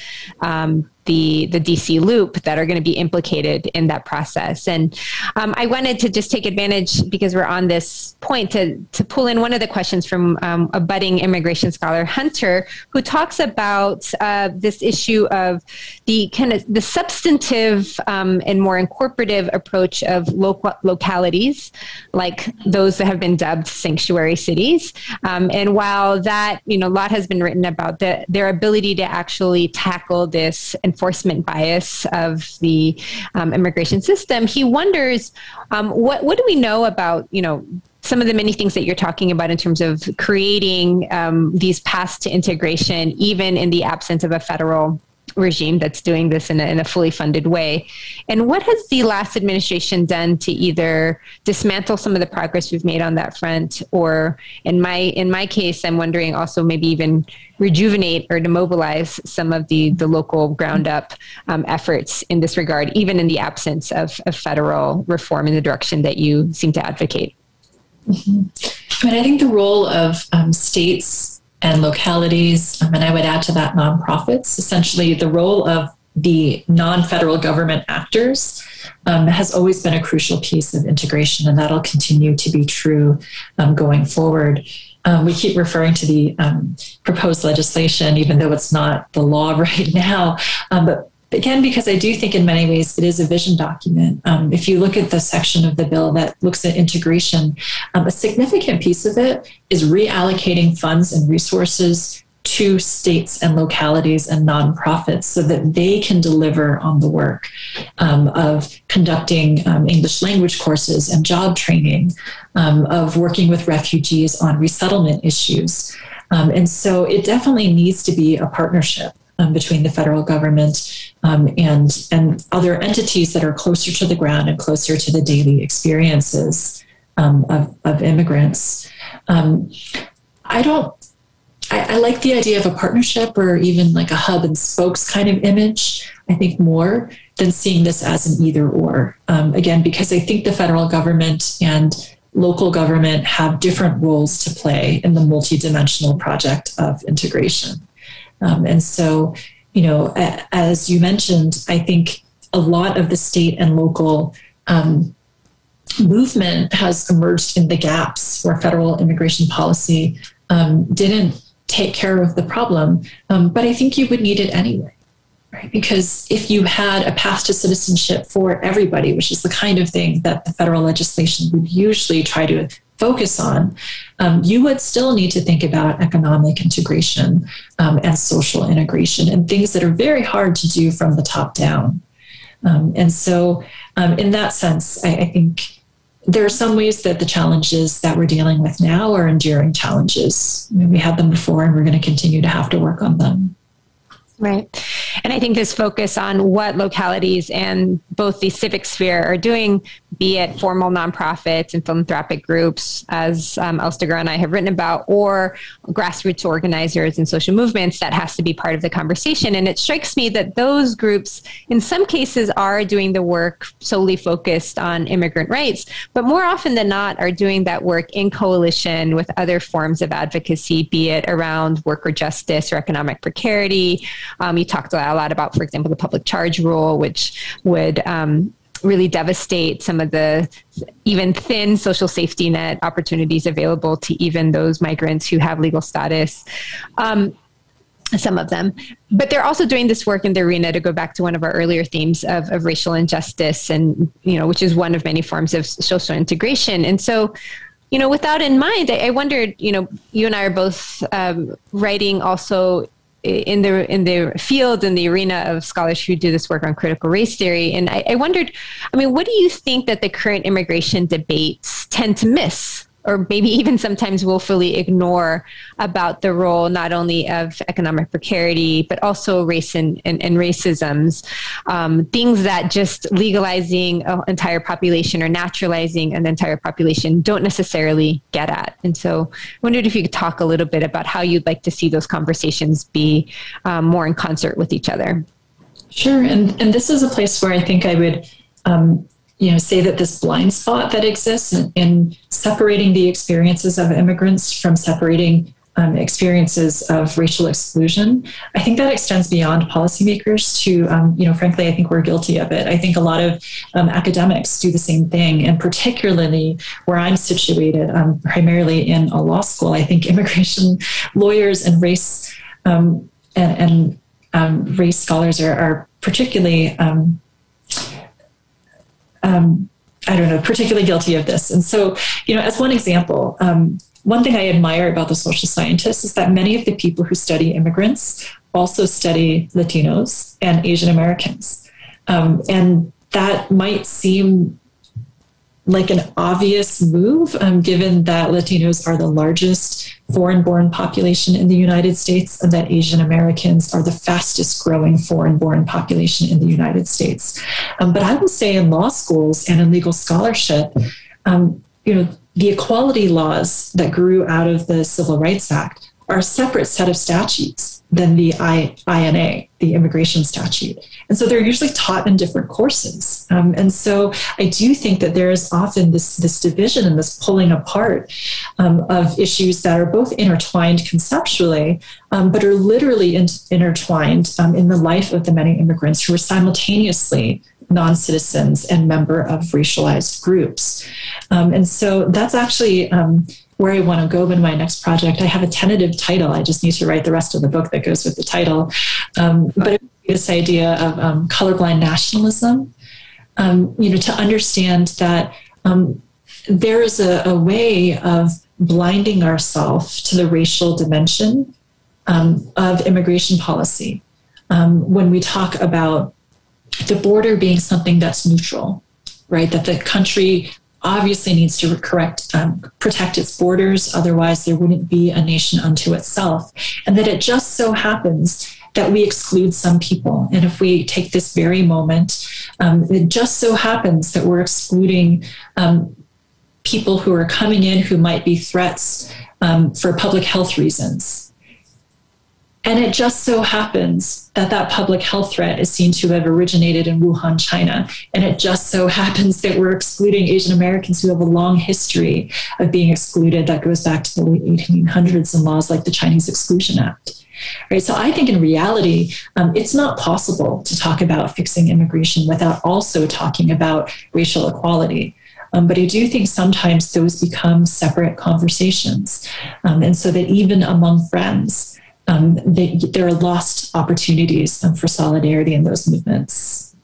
um, the the DC loop that are going to be implicated in that process. And um, I wanted to just take advantage because we're on this point to to pull in one of the questions from um, a budding immigration scholar Hunter, who talks about uh, this issue of the kind of the substantive um, and more incorporative approach of local localities, like those that have been dubbed sanctuary cities. Um, and while that you know a lot has been written about the, their ability to actually tackle this and enforcement bias of the um, immigration system, he wonders um, what what do we know about you know some of the many things that you're talking about in terms of creating um, these paths to integration, even in the absence of a federal regime that's doing this in a, in a fully funded way. And what has the last administration done to either dismantle some of the progress we've made on that front, or in my in my case, I'm wondering also maybe even rejuvenate or to mobilize some of the the local ground up um, efforts in this regard, even in the absence of, of federal reform in the direction that you seem to advocate. Mm-hmm. I I think the role of um, states and localities, um, and I would add to that nonprofits. Essentially, the role of the non federal government actors um, has always been a crucial piece of integration, and that'll continue to be true um, going forward. Um, we keep referring to the um, proposed legislation, even though it's not the law right now. Um, but again, because I do think in many ways it is a vision document. Um, if you look at the section of the bill that looks at integration, um, a significant piece of it is reallocating funds and resources to states and localities and nonprofits so that they can deliver on the work um, of conducting um, English language courses and job training, um, of working with refugees on resettlement issues. Um, and so it definitely needs to be a partnership um, between the federal government um, and and other entities that are closer to the ground and closer to the daily experiences um, of, of immigrants. Um, I don't. I, I, like the idea of a partnership or even like a hub and spokes kind of image. I think more than seeing this as an either or. Um, again, because I think the federal government and local government have different roles to play in the multidimensional project of integration. Um, and so, you know, as you mentioned, I think a lot of the state and local um, movement has emerged in the gaps where federal immigration policy um, didn't take care of the problem. Um, but I think you would need it anyway. Right? Because if you had a path to citizenship for everybody, which is the kind of thing that the federal legislation would usually try to focus on, um, you would still need to think about economic integration um, and social integration and things that are very hard to do from the top down. Um, and so, um, in that sense, I, I, think there are some ways that the challenges that we're dealing with now are enduring challenges. I mean, we had them before, and we're going to continue to have to work on them. Right. And I think this focus on what localities and both the civic sphere are doing, be it formal nonprofits and philanthropic groups, as um, Els and I have written about, or grassroots organizers and social movements, that has to be part of the conversation. And it strikes me that those groups, in some cases, are doing the work solely focused on immigrant rights, but more often than not, are doing that work in coalition with other forms of advocacy, be it around worker justice or economic precarity Um, you talked a lot about, for example, the public charge rule, which would um, really devastate some of the even thin social safety net opportunities available to even those migrants who have legal status. Um, some of them but they're also doing this work in the arena to go back to one of our earlier themes of, of racial injustice and you know which is one of many forms of social integration and so you know with that in mind i, I wondered you know you and i are both um, writing also in the in the field in the arena of scholars who do this work on critical race theory. And I, I wondered i mean what do you think that the current immigration debates tend to miss or maybe even sometimes willfully ignore about the role not only of economic precarity, but also race and, and, and racisms. Um, things that just legalizing an entire population or naturalizing an entire population don't necessarily get at. And so I wondered if you could talk a little bit about how you'd like to see those conversations be um, more in concert with each other. Sure. And, and this is a place where I think I would um, you know say that this blind spot that exists in, in separating the experiences of immigrants from separating um, experiences of racial exclusion. I think that extends beyond policymakers to, um, you know, frankly, I think we're guilty of it. I think a lot of um, academics do the same thing, and particularly where I'm situated, um, primarily in a law school, I think immigration lawyers and race um, and, and um, race scholars are, are particularly I don't know, particularly guilty of this. And so, you know, as one example, um, one thing I admire about the social scientists is that many of the people who study immigrants also study Latinos and Asian Americans. Um, and that might seem like an obvious move, um, given that Latinos are the largest foreign born population in the United States and that Asian Americans are the fastest growing foreign born population in the United States. Um, but I will say in law schools and in legal scholarship, um, you know, the equality laws that grew out of the Civil Rights Act are a separate set of statutes than the I, INA, the immigration statute. And so they're usually taught in different courses. Um, and so I do think that there is often this, this division and this pulling apart um, of issues that are both intertwined conceptually, um, but are literally in, intertwined um, in the life of the many immigrants who are simultaneously non citizens and member of racialized groups. Um, and so that's actually um, where I want to go in my next project. I have a tentative title. I just need to write the rest of the book that goes with the title. Um, but this idea of um, colorblind nationalism, um, you know, to understand that um, there is a, a, way of blinding ourselves to the racial dimension um, of immigration policy. Um, when we talk about the border being something that's neutral, right? That the country obviously needs to correct, um, protect its borders. Otherwise, there wouldn't be a nation unto itself. And that it just so happens that we exclude some people. And if we take this very moment, um, it just so happens that we're excluding um, people who are coming in who might be threats um, for public health reasons and it just so happens that that public health threat is seen to have originated in Wuhan, China. And it just so happens that we're excluding Asian Americans who have a long history of being excluded that goes back to the late 1800s and laws like the Chinese Exclusion Act. Right, so I think in reality, um, it's not possible to talk about fixing immigration without also talking about racial equality. Um, but I do think sometimes those become separate conversations. Um, and so that even among friends, um, they, there are lost opportunities um, for solidarity in those movements.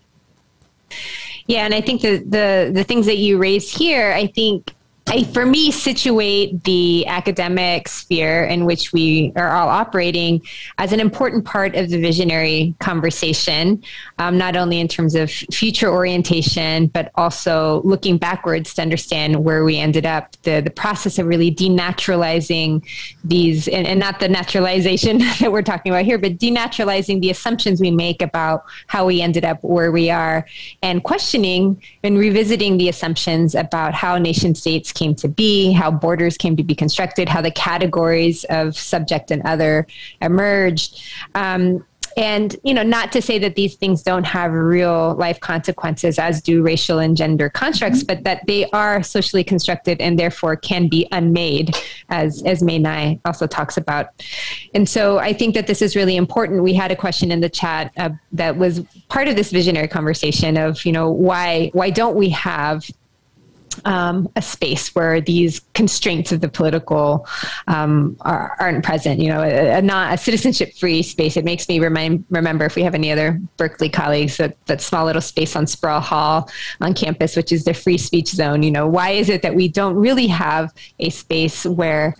Yeah, and I think the the the things that you raise here, I think I, for me, situate the academic sphere in which we are all operating as an important part of the visionary conversation, um, not only in terms of future orientation, but also looking backwards to understand where we ended up, the, the process of really denaturalizing these, and, and not the naturalization that we're talking about here, but denaturalizing the assumptions we make about how we ended up where we are, and questioning and revisiting the assumptions about how nation states came to be, how borders came to be constructed, how the categories of subject and other emerged. Um, and you know not to say that these things don't have real life consequences as do racial and gender constructs mm-hmm. but that they are socially constructed and therefore can be unmade as as Mae Ngai also talks about and so i think that this is really important we had a question in the chat uh, that was part of this visionary conversation of you know why why don't we have um, a space where these constraints of the political um, are, not present. You know, a, a not a citizenship free space. It makes me remind remember if we have any other Berkeley colleagues that that small little space on Sproul Hall on campus, which is the free speech zone. You know, why is it that we don't really have a space where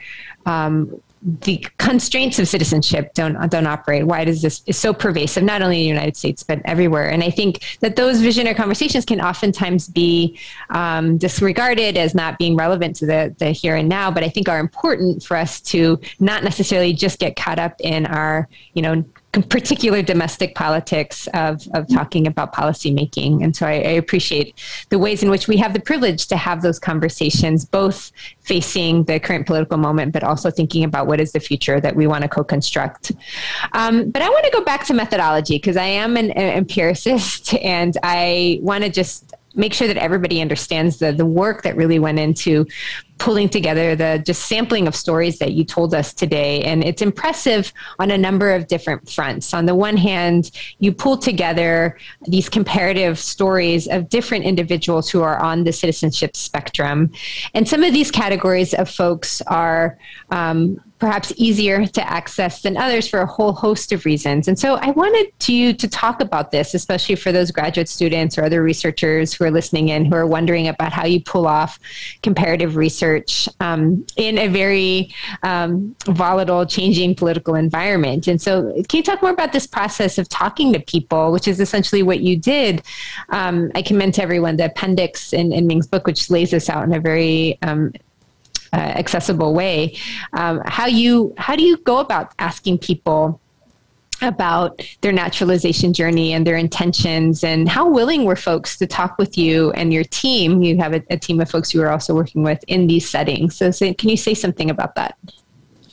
um, the constraints of citizenship don't don't operate. Why does this is so pervasive, not only in the United States but everywhere? And I think that those visionary conversations can oftentimes be um, disregarded as not being relevant to the the here and now, but I think are important for us to not necessarily just get caught up in our you know particular domestic politics of, of talking about policymaking. And so I, I, appreciate the ways in which we have the privilege to have those conversations, both facing the current political moment, but also thinking about what is the future that we want to co construct. Um, but I want to go back to methodology because I am an, an empiricist and I want to just make sure that everybody understands the, the work that really went into pulling together the just sampling of stories that you told us today. And it's impressive on a number of different fronts. On the one hand, you pull together these comparative stories of different individuals who are on the citizenship spectrum. And some of these categories of folks are um, perhaps easier to access than others for a whole host of reasons. And so I wanted to you to talk about this, especially for those graduate students or other researchers who are listening in who are wondering about how you pull off comparative research um, in a very um, volatile, changing political environment. And so can you talk more about this process of talking to people, which is essentially what you did? Um, I commend to everyone the appendix in, in Ming's book, which lays this out in a very um, uh, accessible way. Um, how you how do you go about asking people? about their naturalization journey and their intentions and how willing were folks to talk with you and your team you have a, a team of folks you are also working with in these settings so, so can you say something about that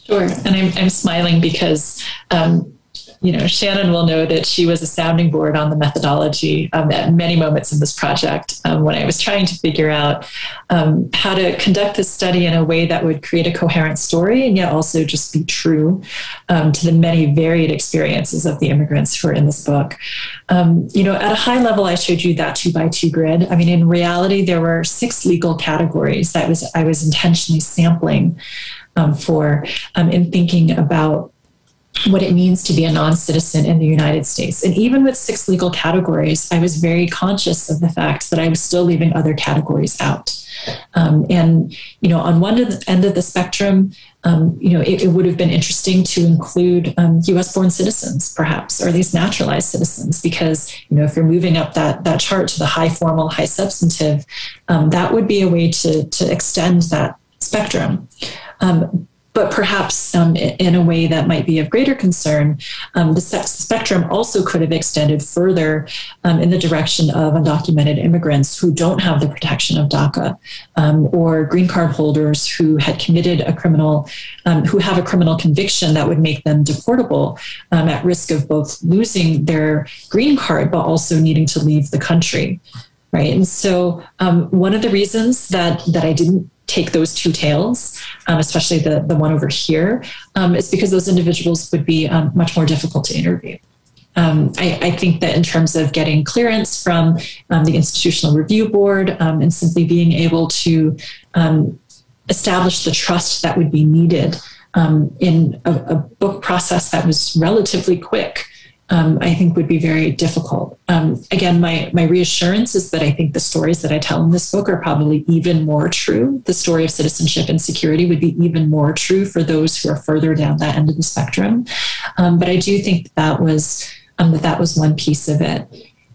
sure and i'm, I'm smiling because um, you know, Shannon will know that she was a sounding board on the methodology um, at many moments in this project um, when I was trying to figure out um, how to conduct this study in a way that would create a coherent story and yet also just be true um, to the many varied experiences of the immigrants who are in this book. Um, you know, at a high level, I showed you that two by two grid. I mean, in reality, there were six legal categories that was I was intentionally sampling um, for in thinking about what it means to be a non citizen in the United States. And even with six legal categories, I was very conscious of the fact that I was still leaving other categories out. Um, and, you know, on one end of the spectrum, um, you know, it, it, would have been interesting to include um, US born citizens, perhaps, or least naturalized citizens, because, you know, if you're moving up that, that chart to the high formal, high substantive, um, that would be a way to, to extend that spectrum. Um, but perhaps um, in a way that might be of greater concern, um, the spectrum also could have extended further um, in the direction of undocumented immigrants who don't have the protection of DACA, um, or green card holders who had committed a criminal, um, who have a criminal conviction that would make them deportable um, at risk of both losing their green card but also needing to leave the country right? And so one of the reasons that that i didn't take those two tails, um, especially the, the one over here, um, is because those individuals would be um, much more difficult to interview. Um, I, I, think that in terms of getting clearance from um, the Institutional Review Board um, and simply being able to establish the trust that would be needed in a, a book process that was relatively quick um, I think would be very difficult. Um, again, my my reassurance is that I think the stories that I tell in this book are probably even more true. The story of citizenship and security would be even more true for those who are further down that end of the spectrum. Um, but I do think that, that was um, that that was one piece of it.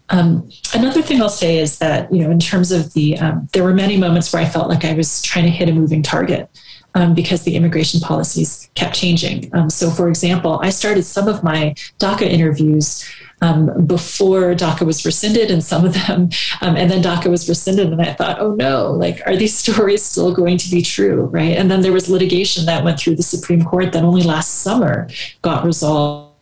Um, another thing I'll say is that you know, in terms of the, um, there were many moments where I felt like I was trying to hit a moving target um, because the immigration policies kept changing. Um, so, for example, I started some of my DACA interviews um, before DACA was rescinded, and some of them, um, and then DACA was rescinded, and I thought, oh no, like, are these stories still going to be true, right? And then there was litigation that went through the Supreme Court that only last summer got resolved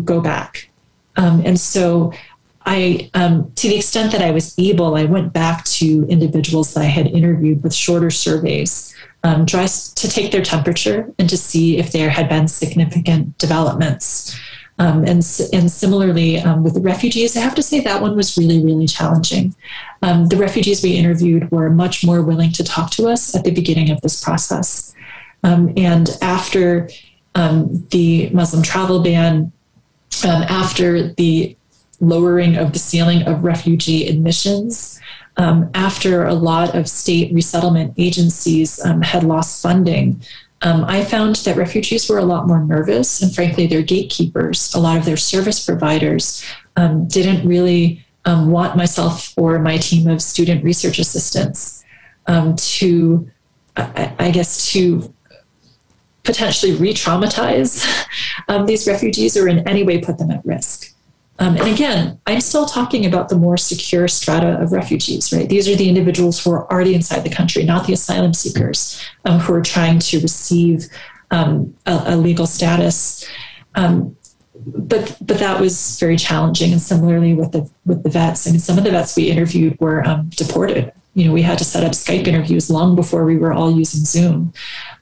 go back. Um, and so I, um, to the extent that I was able, I went back to individuals that I had interviewed with shorter surveys, um, to take their temperature and to see if there had been significant developments. Um, and, and similarly, um, with the refugees, I have to say that one was really, really challenging. Um, the refugees we interviewed were much more willing to talk to us at the beginning of this process. Um, and after um, the Muslim travel ban, um, after the lowering of the ceiling of refugee admissions, after a lot of state resettlement agencies had lost funding, um, I found that refugees were a lot more nervous, and frankly, their gatekeepers, a lot of their service providers, um, didn't really um, want myself or my team of student research assistants um, to, I, guess, to potentially re traumatize um, these refugees or in any way put them at risk. Um, and again, I'm still talking about the more secure strata of refugees, right? These are the individuals who are already inside the country, not the asylum seekers um, who are trying to receive um, a, a, legal status. Um, but but that was very challenging. And similarly with the with the vets, I mean, some of the vets we interviewed were um, deported you know, we had to set up Skype interviews long before we were all using Zoom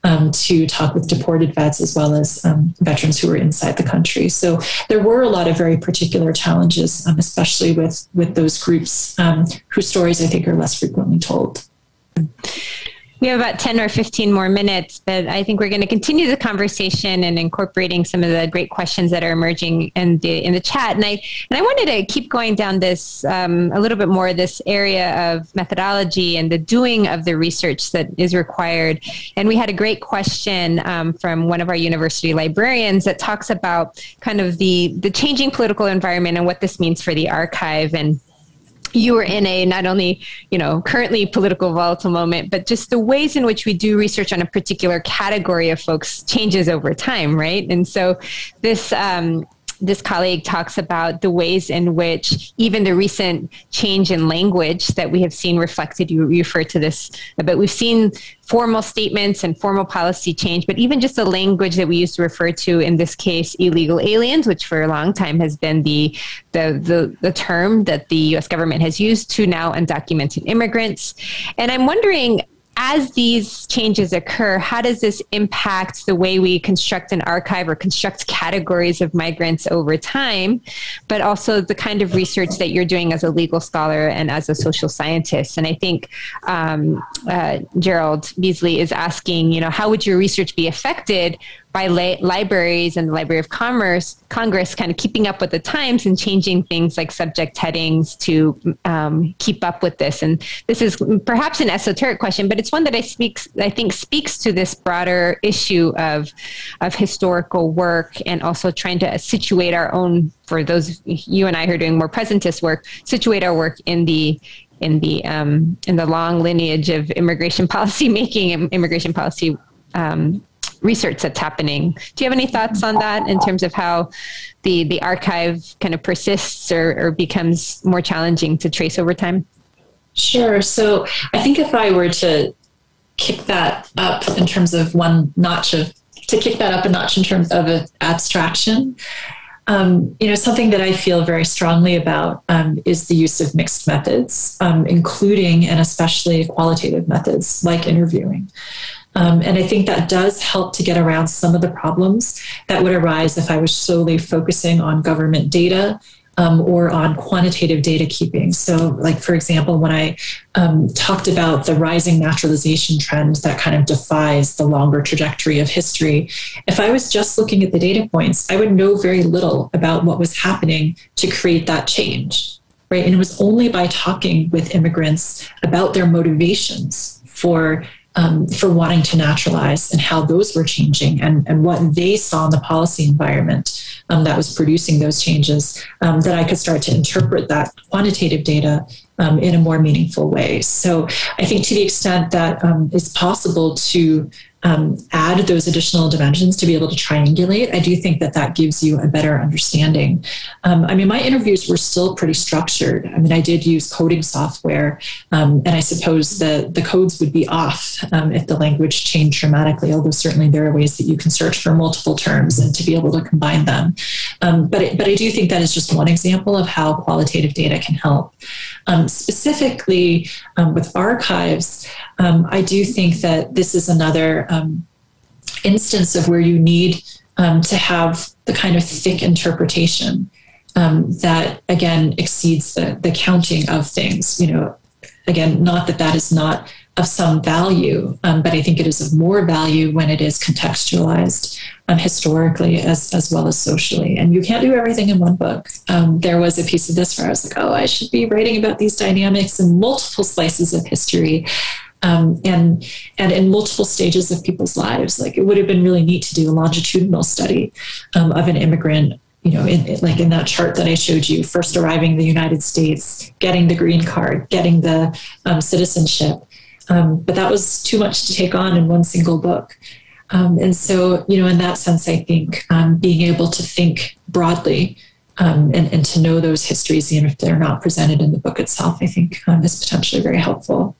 um, to talk with deported vets as well as um, veterans who were inside the country. So there were a lot of very particular challenges, um, especially with with those groups um, whose stories I think are less frequently told. We have about 10 or 15 more minutes, but I think we're going to continue the conversation and incorporating some of the great questions that are emerging in the in the chat. And I and I wanted to keep going down this um, a little bit more this area of methodology and the doing of the research that is required. And we had a great question um, from one of our university librarians that talks about kind of the the changing political environment and what this means for the archive and you were in a not only you know currently political volatile moment but just the ways in which we do research on a particular category of folks changes over time right? And so this um, this colleague talks about the ways in which even the recent change in language that we have seen reflected, you refer to this, but we've seen formal statements and formal policy change, but even just the language that we used to refer to in this case, illegal aliens, which for a long time has been the, the, the, the term that the US government has used to now undocumented immigrants. And I'm wondering, as these changes occur, how does this impact the way we construct an archive or construct categories of migrants over time, but also the kind of research that you're doing as a legal scholar and as a social scientist? And I think um, uh, Gerald Beasley is asking, you know, how would your research be affected by la- libraries and the Library of Commerce, Congress kind of keeping up with the times and changing things like subject headings to um, keep up with this. And this is perhaps an esoteric question, but it's one that I speaks I think speaks to this broader issue of of historical work and also trying to situate our own for those you and I who are doing more presentist work, situate our work in the in the um, in the long lineage of immigration policy making, immigration policy um, research that's happening. Do you have any thoughts on that in terms of how the the archive kind of persists or, or becomes more challenging to trace over time? Sure. So I think if I were to kick that up in terms of one notch of to kick that up a notch in terms of an abstraction, um, you know, something that I feel very strongly about um, is the use of mixed methods, um, including and especially qualitative methods like interviewing. Um, and I think that does help to get around some of the problems that would arise if I was solely focusing on government data um, or on quantitative data keeping. So, like for example, when I um, talked about the rising naturalization trend that kind of defies the longer trajectory of history, if I was just looking at the data points, I would know very little about what was happening to create that change. Right. And it was only by talking with immigrants about their motivations for um, for wanting to naturalize and how those were changing and, and what they saw in the policy environment um, that was producing those changes, um, that I could start to interpret that quantitative data um, in a more meaningful way. So I think to the extent that um, it's possible to um, add those additional dimensions to be able to triangulate, I do think that that gives you a better understanding. Um, I mean, my interviews were still pretty structured. I mean, I did use coding software, um, and I suppose the, the codes would be off um, if the language changed dramatically, although certainly there are ways that you can search for multiple terms and to be able to combine them. Um, but, it, but I do think that is just one example of how qualitative data can help. Um, specifically um, with archives, um, I do think that this is another um, instance of where you need um, to have the kind of thick interpretation that, again, exceeds the, the counting of things. You know, again, not that that is not of some value, um, but I think it is of more value when it is contextualized um, historically as, as well as socially. And you can't do everything in one book. Um, there was a piece of this where I was like, oh, I should be writing about these dynamics in multiple slices of history. Um, and and in multiple stages of people's lives, like it would have been really neat to do a longitudinal study um, of an immigrant you know, in, like in that chart that I showed you, first arriving in the United States, getting the green card, getting the um, citizenship. Um, but that was too much to take on in one single book. Um, and so, you know, in that sense, I think um, being able to think broadly um, and, and, to know those histories, even if they're not presented in the book itself, I think um, is potentially very helpful.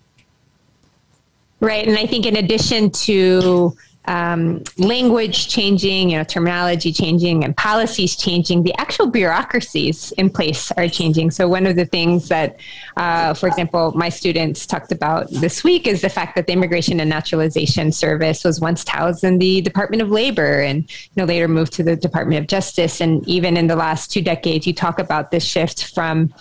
Right. And I think in addition to um, language changing, you know, terminology changing, and policies changing, the actual bureaucracies in place are changing. So one of the things that, uh, for example, my students talked about this week is the fact that the Immigration and Naturalization Service was once housed in the Department of Labor, and you know later moved to the Department of Justice. And even in the last two decades, you talk about this shift from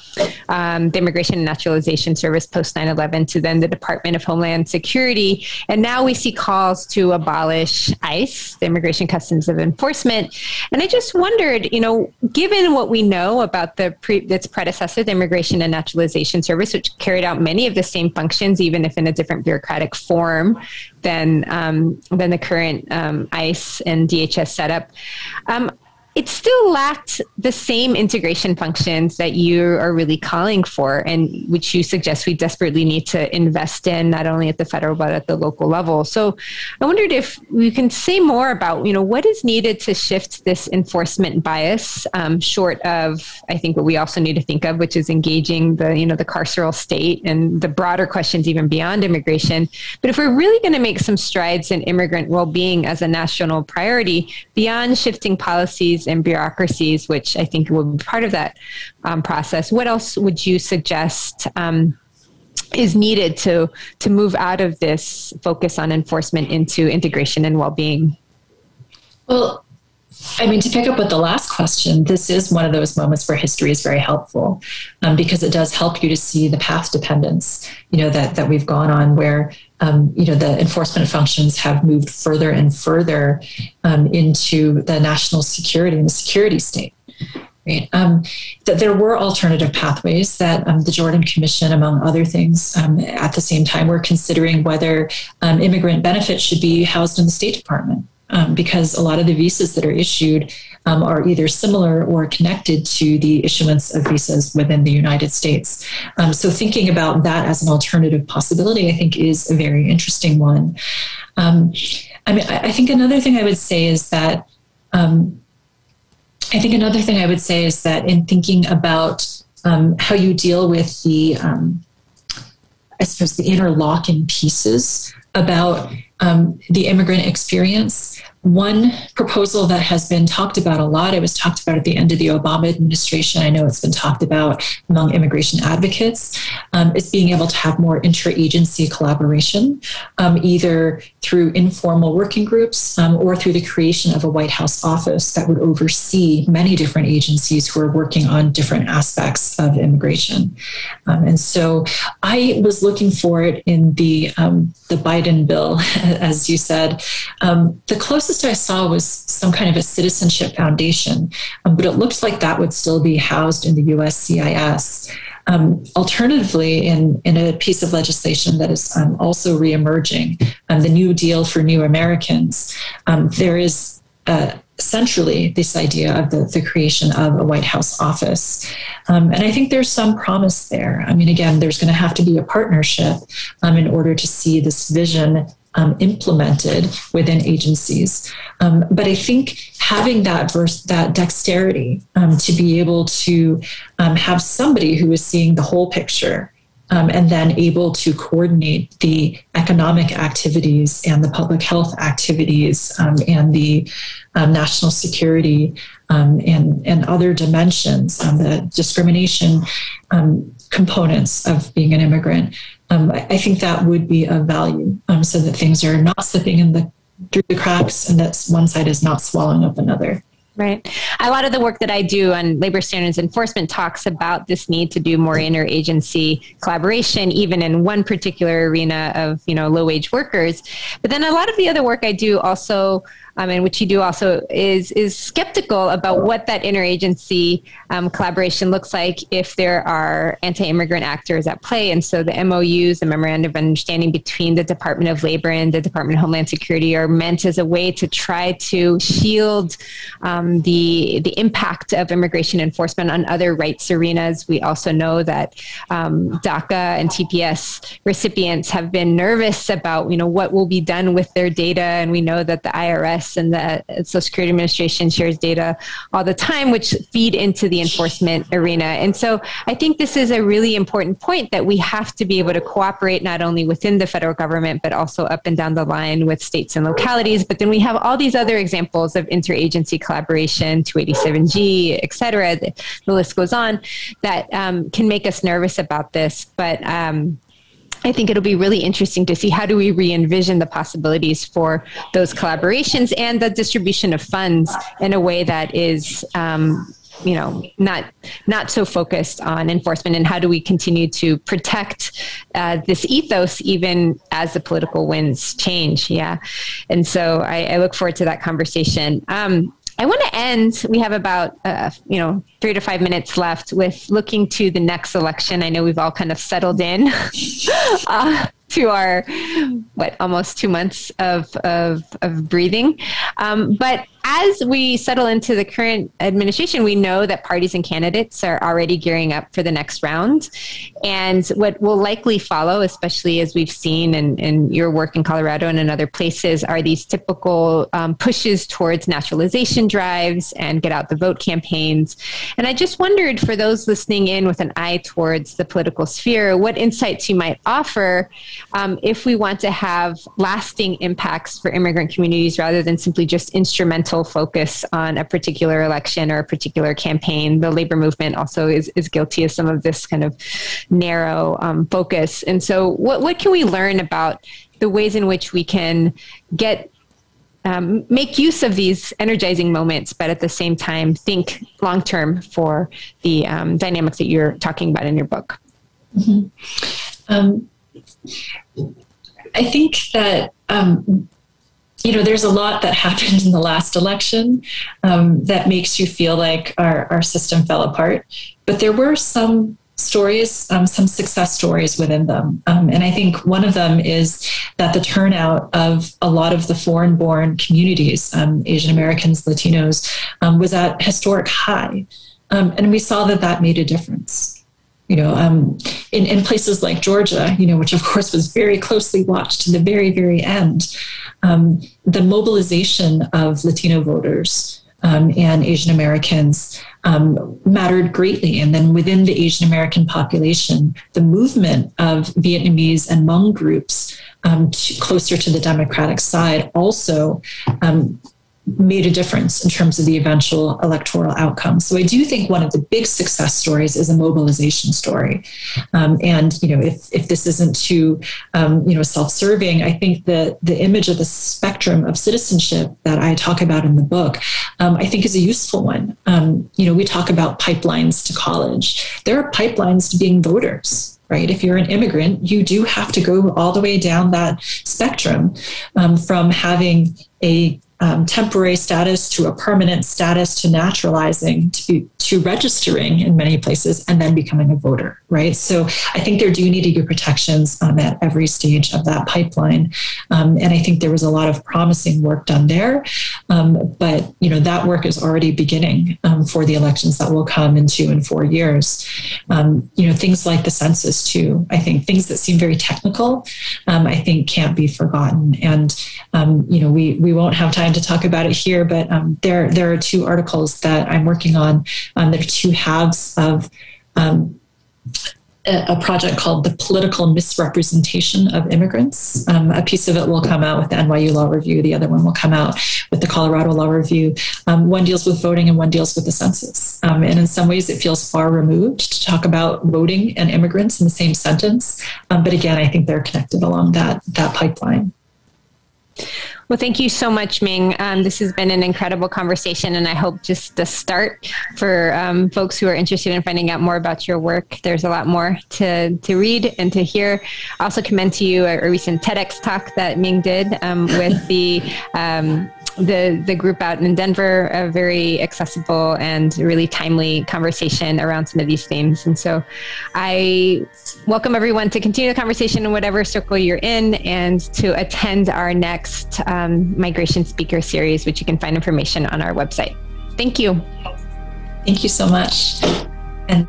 um, the Immigration and Naturalization Service post 9/11 to then the Department of Homeland Security, and now we see calls to abolish abolish ICE, the Immigration Customs of Enforcement. And I just wondered, you know, given what we know about the pre, its predecessor, the Immigration and Naturalization Service, which carried out many of the same functions, even if in a different bureaucratic form than um, than the current um, ICE and DHS setup. Um, it still lacked the same integration functions that you are really calling for and which you suggest we desperately need to invest in not only at the federal but at the local level. So i wondered if you can say more about you know what is needed to shift this enforcement bias um, short of i think what we also need to think of which is engaging the you know the carceral state and the broader questions even beyond immigration. But if we're really going to make some strides in immigrant well-being as a national priority beyond shifting policies and bureaucracies, which I think will be part of that um, process. What else would you suggest? Um, is needed to to move out of this focus on enforcement into integration and well-being well I mean, to pick up with the last question, this is one of those moments where history is very helpful um, because it does help you to see the path dependence, you know, that, that we've gone on where, um, you know, the enforcement functions have moved further and further um, into the national security and the security state. Right. Um, that there were alternative pathways that um, the Jordan Commission, among other things, um, at the same time were considering whether um, immigrant benefits should be housed in the State Department um, because a lot of the visas that are issued um, are either similar or connected to the issuance of visas within the United States. Um, so, thinking about that as an alternative possibility, I think, is a very interesting one. Um, I mean, I, think another thing I would say is that. Um, I think another thing I would say is that in thinking about um, how you deal with the, I suppose, the interlocking pieces about um, the immigrant experience. One proposal that has been talked about a lot, it was talked about at the end of the Obama administration. I know it's been talked about among immigration advocates, um, is being able to have more interagency collaboration, um, either through informal working groups um, or through the creation of a White House office that would oversee many different agencies who are working on different aspects of immigration. Um, and so I was looking for it in the, um, the Biden bill, as you said. Um, the closest closest I saw was some kind of a citizenship foundation, um, but it looked like that would still be housed in the USCIS. Um, alternatively, in, in a piece of legislation that is um, also reemerging, um, the New Deal for New Americans, um, there is uh, centrally this idea of the, the creation of a White House office. Um, and I think there's some promise there. I mean, again, there's going to have to be a partnership um, in order to see this vision um, implemented within agencies. Um, but I think having that verse, that dexterity um, to be able to um, have somebody who is seeing the whole picture um, and then able to coordinate the economic activities and the public health activities um, and the national security um, and, and other dimensions, um, the discrimination um, components of being an immigrant, um, I, I, think that would be of value um, so that things are not slipping in the through the cracks and that one side is not swallowing up another. Right. A lot of the work that I do on labor standards enforcement talks about this need to do more interagency collaboration, even in one particular arena of, you know, low wage workers. But then a lot of the other work I do also um, and which you do also, is is skeptical about what that interagency um, collaboration looks like if there are anti-immigrant actors at play. And so the MOUs, the memorandum of understanding between the Department of Labor and the Department of Homeland Security, are meant as a way to try to shield um, the the impact of immigration enforcement on other rights arenas. We also know that um, DACA and TPS recipients have been nervous about you know what will be done with their data, and we know that the IRS and the Social Security Administration shares data all the time, which feed into the enforcement arena. And so I think this is a really important point that we have to be able to cooperate not only within the federal government, but also up and down the line with states and localities. But then we have all these other examples of interagency collaboration, 287G, et cetera. The, the list goes on that um, can make us nervous about this. But um, I think it'll be really interesting to see how do we re-envision the possibilities for those collaborations and the distribution of funds in a way that is um, you know not not so focused on enforcement and how do we continue to protect uh, this ethos even as the political winds change. Yeah. And so I, I look forward to that conversation. Um, I want to end. We have about uh, you know three to five minutes left with looking to the next election. I know we've all kind of settled in uh, to our what almost two months of of, of breathing, um, but as we settle into the current administration, we know that parties and candidates are already gearing up for the next round. And what will likely follow, especially as we've seen in, in your work in Colorado and in other places, are these typical um, pushes towards naturalization drives and get out the vote campaigns. And I just wondered for those listening in with an eye towards the political sphere, what insights you might offer um, if we want to have lasting impacts for immigrant communities rather than simply just instrumental focus on a particular election or a particular campaign. The labor movement also is, is guilty of some of this kind of narrow um, focus. And so, what, what can we learn about the ways in which we can get um, make use of these energizing moments, but at the same time think long term for the um, dynamics that you're talking about in your book. Mm-hmm. Um, I think that um, you know, there's a lot that happened in the last election um, that makes you feel like our, our system fell apart. But there were some stories, um, some success stories within them. Um, and I think one of them is that the turnout of a lot of the foreign born communities, um, Asian Americans, Latinos, um, was at historic high. Um, and we saw that that made a difference you know, um, in, in places like Georgia, you know, which of course was very closely watched to the very, very end, um, the mobilization of Latino voters um, and Asian Americans um, mattered greatly. And then within the Asian American population, the movement of Vietnamese and Hmong groups um, to, closer to the Democratic side also um, made a difference in terms of the eventual electoral outcome. So I do think one of the big success stories is a mobilization story. Um, and you know, if if this isn't too um, you know self-serving, I think the the image of the spectrum of citizenship that I talk about in the book, um, I think is a useful one. Um, you know, we talk about pipelines to college. There are pipelines to being voters right? If you're an immigrant, you do have to go all the way down that spectrum um, from having a um, temporary status to a permanent status to naturalizing to to registering in many places and then becoming a voter right? So i think there do need to be protections um, at every stage of that pipeline. Um, and i think there was a lot of promising work done there. Um, but you know that work is already beginning um, for the elections that will come in two and four years. Um, you know things like the census too i think things that seem very technical i think can't be forgotten. And you know we we won't have time to talk about it here, but um, there there are two articles that I'm working on. Um, there are two halves of um, a project called The Political Misrepresentation of Immigrants. Um, a piece of it will come out with the NYU Law Review, the other one will come out with the Colorado Law Review. Um, one deals with voting and one deals with the census. Um, and in some ways, it feels far removed to talk about voting and immigrants in the same sentence. Um, but again, I think they're connected along that, that pipeline. Well, thank you so much, Ming. Um, this has been an incredible conversation, and I hope just the start for um, folks who are interested in finding out more about your work. There's a lot more to, to read and to hear. Also commend to you a, a recent TEDx talk that Ming did um, with the um, the the group out in Denver a very accessible and really timely conversation around some of these themes. And so, I welcome everyone to continue the conversation in whatever circle you're in, and to attend our next um, migration speaker series, which you can find information on our website. Thank you. Thank you so much. And